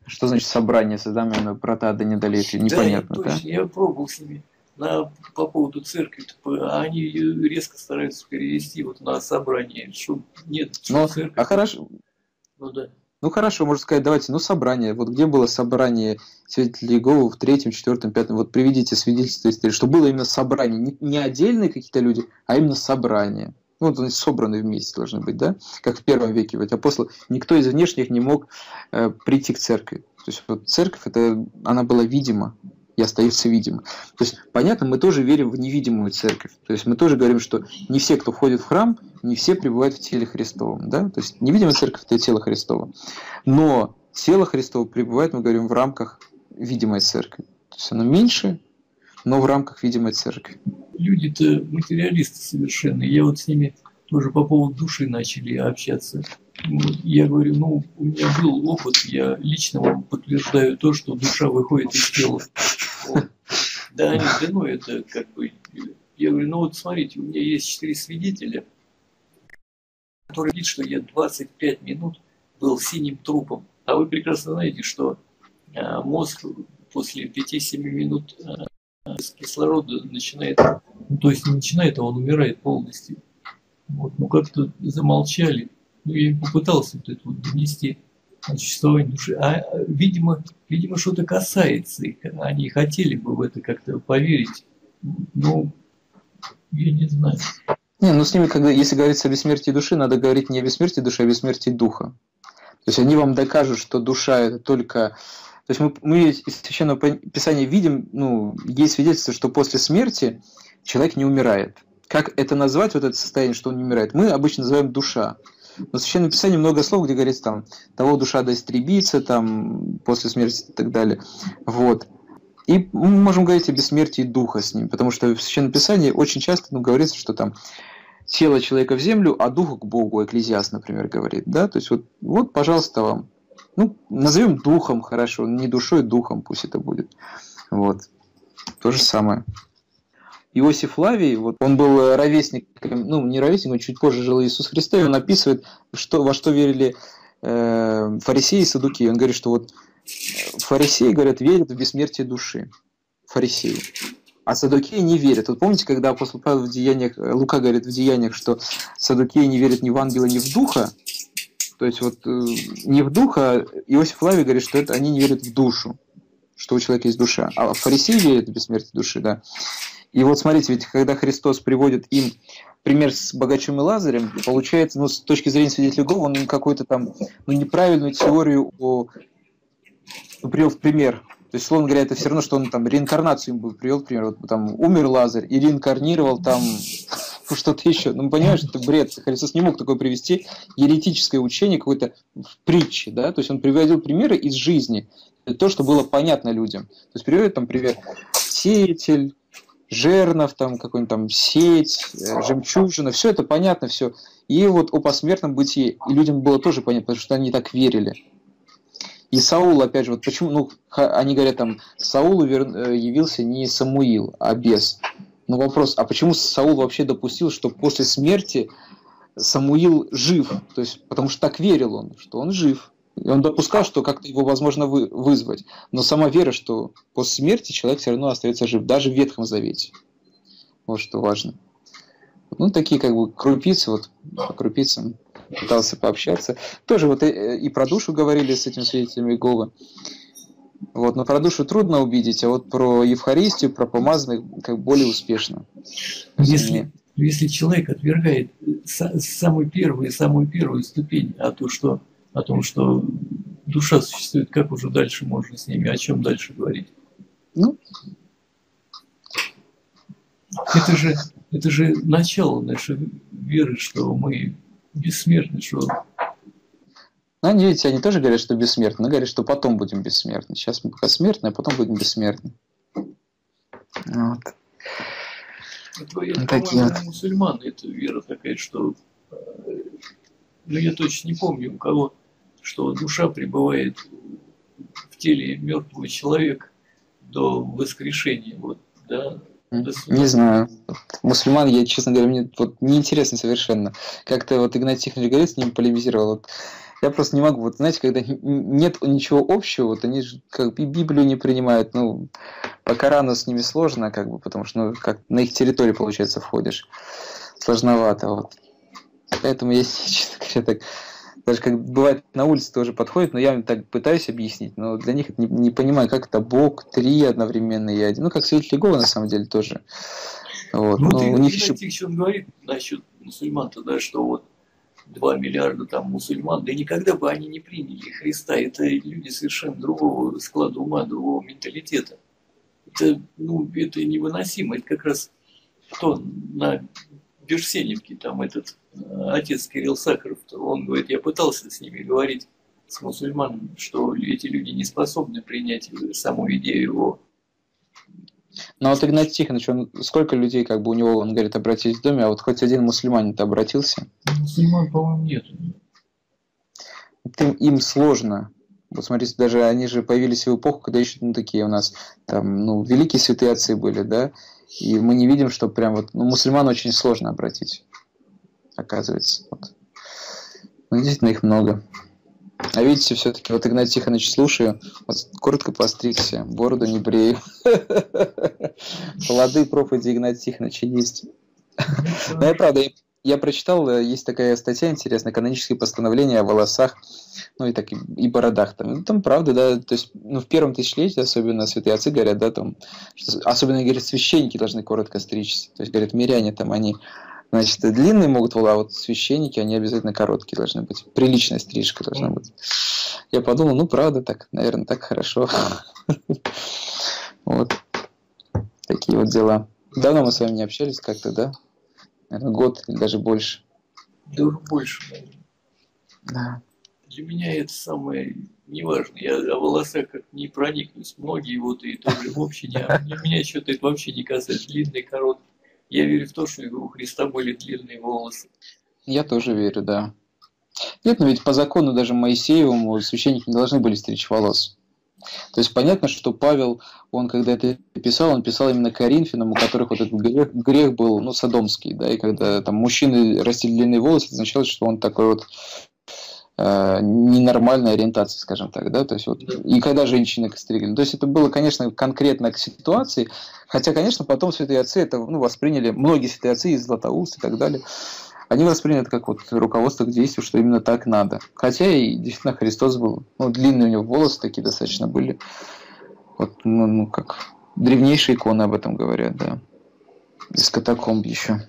Что значит собрание, создам я врата ада не одолеют ее? Непонятно, да? Точно, да? я пробовал с ними на, по поводу церкви, а они резко стараются перевести вот на собрание, что нет, что ну, церковь. А хорошо. Ну да. Ну хорошо, можно сказать, давайте, ну собрание. Вот где было собрание свидетелей Иеговы в третьем, четвертом, пятом? Вот приведите свидетельство истории, что было именно собрание. Не, отдельные какие-то люди, а именно собрание. Ну, вот они собраны вместе должны быть, да? Как в первом веке. Вот апостол, никто из внешних не мог э, прийти к церкви. То есть вот церковь, это, она была видима и остается видимым. То есть, понятно, мы тоже верим в невидимую церковь. То есть, мы тоже говорим, что не все, кто входит в храм, не все пребывают в теле Христовом. Да? То есть, невидимая церковь – это тело Христово. Но тело Христово пребывает, мы говорим, в рамках видимой церкви. То есть, оно меньше, но в рамках видимой церкви. Люди-то материалисты совершенно. Я вот с ними тоже по поводу души начали общаться. Я говорю, ну, у меня был опыт, я лично вам подтверждаю то, что душа выходит из тела. Да, они, да, ну, это как бы... Я говорю, ну вот смотрите, у меня есть четыре свидетеля, которые видят, что я 25 минут был синим трупом. А вы прекрасно знаете, что а, мозг после 5-7 минут а, кислорода начинает, то есть не начинает, а он умирает полностью. Вот, ну как-то замолчали. Ну, я попытался вот это вот донести о существовании души. А, видимо, видимо, что-то касается их. Они хотели бы в это как-то поверить. Ну, я не знаю. Не, ну с ними, когда, если говорится о бессмертии души, надо говорить не о бессмертии души, а о бессмертии духа. То есть они вам докажут, что душа это только... То есть мы, мы из Священного Писания видим, ну, есть свидетельство, что после смерти человек не умирает. Как это назвать, вот это состояние, что он не умирает? Мы обычно называем душа. Но в Священном Писании много слов, где говорится там, того душа да истребится, там, после смерти и так далее. Вот. И мы можем говорить о бессмертии духа с ним, потому что в Священном Писании очень часто ну, говорится, что там тело человека в землю, а дух к Богу, Экклезиаст, например, говорит. Да? То есть вот, вот, пожалуйста, вам. Ну, назовем духом, хорошо, не душой, духом пусть это будет. Вот. То же самое. Иосиф Лавий, вот он был ровесником, ну не ровесником, чуть позже жил Иисус Христос, и он описывает, что, во что верили э, фарисеи и садуки. Он говорит, что вот э, фарисеи, говорят, верят в бессмертие души. Фарисеи. А садукеи не верят. Вот помните, когда апостол Павел в деяниях, э, Лука говорит в деяниях, что садукеи не верят ни в ангела, ни в духа, то есть вот э, не в духа, Иосиф Лавий говорит, что это они не верят в душу, что у человека есть душа. А фарисеи верят в бессмертие души, да. И вот смотрите, ведь когда Христос приводит им пример с богачом и Лазарем, получается, ну, с точки зрения свидетеля Иеговы, он какую-то там ну, неправильную теорию о... ну, привел в пример. То есть, словно говоря, это все равно, что он там реинкарнацию им привел в пример. Вот там умер Лазарь и реинкарнировал там что-то еще. Ну, понимаешь, это бред. Христос не мог такое привести еретическое учение какое-то в притче, да, то есть он приводил примеры из жизни, то, что было понятно людям. То есть приводит там пример сеятель, жернов, там какой-нибудь там сеть, э, жемчужина, все это понятно, все. И вот о посмертном бытии, и людям было тоже понятно, потому что они так верили. И Саул, опять же, вот почему, ну, они говорят там, Саулу э, явился не Самуил, а бес. Но вопрос, а почему Саул вообще допустил, что после смерти Самуил жив? То есть, потому что так верил он, что он жив. Он допускал, что как-то его возможно вы, вызвать. Но сама вера, что после смерти человек все равно остается жив, даже в Ветхом Завете. Вот что важно. Ну, такие как бы крупицы, вот по крупицам пытался пообщаться. Тоже вот и, и про душу говорили с этим свидетелем Иеговы. Вот, но про душу трудно увидеть, а вот про Евхаристию, про помазанных как более успешно. Если, если человек отвергает самую первую, самую первую ступень, а то, что, о том, что душа существует, как уже дальше можно с ними, о чем дальше говорить? Ну, это же, это же начало нашей веры, что мы бессмертны, что ну, они, видите, они тоже говорят, что бессмертны, но говорят, что потом будем бессмертны. Сейчас мы пока смертны, а потом будем бессмертны. Вот. Это, это, Такие вот. мусульман, это вера такая, что э, ну я точно не помню у кого, что душа пребывает в теле мертвого человека до воскрешения. Вот, да, не знаю. Мусульман, я, честно говоря, мне вот неинтересно совершенно. Как-то вот Игнат Тихонович говорит, с ним полемизировал. Вот, я просто не могу. Вот знаете, когда нет ничего общего, вот они же как и Библию не принимают, ну, по Корану с ними сложно, как бы, потому что ну, как на их территорию, получается, входишь. Сложновато, вот. Поэтому я, честно говоря, так даже как бывает на улице тоже подходит, но я им так пытаюсь объяснить, но для них не, не понимаю, как это Бог, три одновременно и один. Ну, как свидетель Иеговы, на самом деле, тоже. Вот. Ну, но ты, у них еще... Он говорит насчет мусульман тогда, что вот 2 миллиарда там мусульман, да никогда бы они не приняли Христа. Это люди совершенно другого склада ума, другого менталитета. Это, ну, это невыносимо. Это как раз то на Берсеневке, там этот э, отец Кирилл Сахаров, он говорит, я пытался с ними говорить, с мусульманами, что эти люди не способны принять саму идею его ну вот Игнат Тихонович, он, сколько людей, как бы у него, он говорит, обратились в доме, а вот хоть один мусульманин-то обратился? Мусульман, по-моему, нет. Им, им сложно. Вот смотрите, даже они же появились в эпоху, когда еще ну, такие у нас там, ну, великие святые отцы были, да, и мы не видим, что прям вот, ну, мусульман очень сложно обратить, оказывается. Вот. Ну, действительно, их много. А видите, все-таки вот Игнат Тихонович слушаю, вот коротко постригся, бороду не брею. Плоды проповеди Игната Тихоновича есть. Но я правда, я прочитал, э, есть такая статья интересная, канонические постановления о волосах, ну и так и, бородах. Там, ну, там правда, да, то есть, ну, в первом тысячелетии, особенно святые отцы говорят, да, там, что, особенно, говорят, священники должны коротко стричься. То есть, говорят, миряне там, они Значит, длинные могут быть, а вот священники, они обязательно короткие должны быть. Приличная стрижка должна быть. Я подумал, ну, правда, так, наверное, так хорошо. Вот. Такие вот дела. Давно мы с вами не общались как-то, да? Наверное, год или даже больше. Да, больше, наверное. Да. Для меня это самое неважное. Я о волосах как не проникнусь. Многие вот и тоже в общине. А меня что-то это вообще не касается. Длинные, короткие. Я верю в то, что у Христа были длинные волосы. Я тоже верю, да. Нет, но ведь по закону даже Моисеевому священники не должны были стричь волос. То есть понятно, что Павел, он когда это писал, он писал именно Коринфянам, у которых вот этот грех, грех был, ну, садомский, да, и когда там мужчины растили длинные волосы, это означало, что он такой вот э, ненормальной ориентации, скажем так, да, то есть вот, и когда женщины стригли. То есть это было, конечно, конкретно к ситуации, хотя, конечно, потом святые отцы это ну, восприняли, многие святые отцы из Златоуст и так далее, они восприняли это как вот руководство к действию, что именно так надо. Хотя и действительно Христос был, ну, длинные у него волосы такие достаточно были. Вот, ну, ну как, древнейшие иконы об этом говорят, да. Из катакомб еще.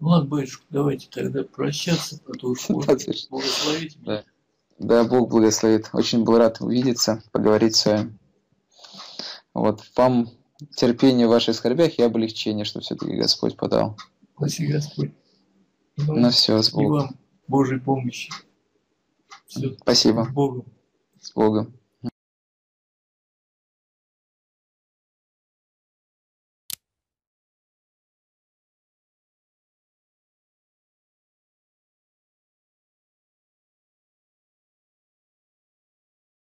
Ну ладно, батюшка, давайте тогда прощаться, потому что благословите меня. Да. да, Бог благословит. Очень был рад увидеться, поговорить с вами. Вот, вам терпение в ваших скорбях и облегчение, что все-таки Господь подал. Спасибо, Господь. Ну все, с Богом. И вам Божьей помощи. Все. Спасибо. С Богом. С Богом.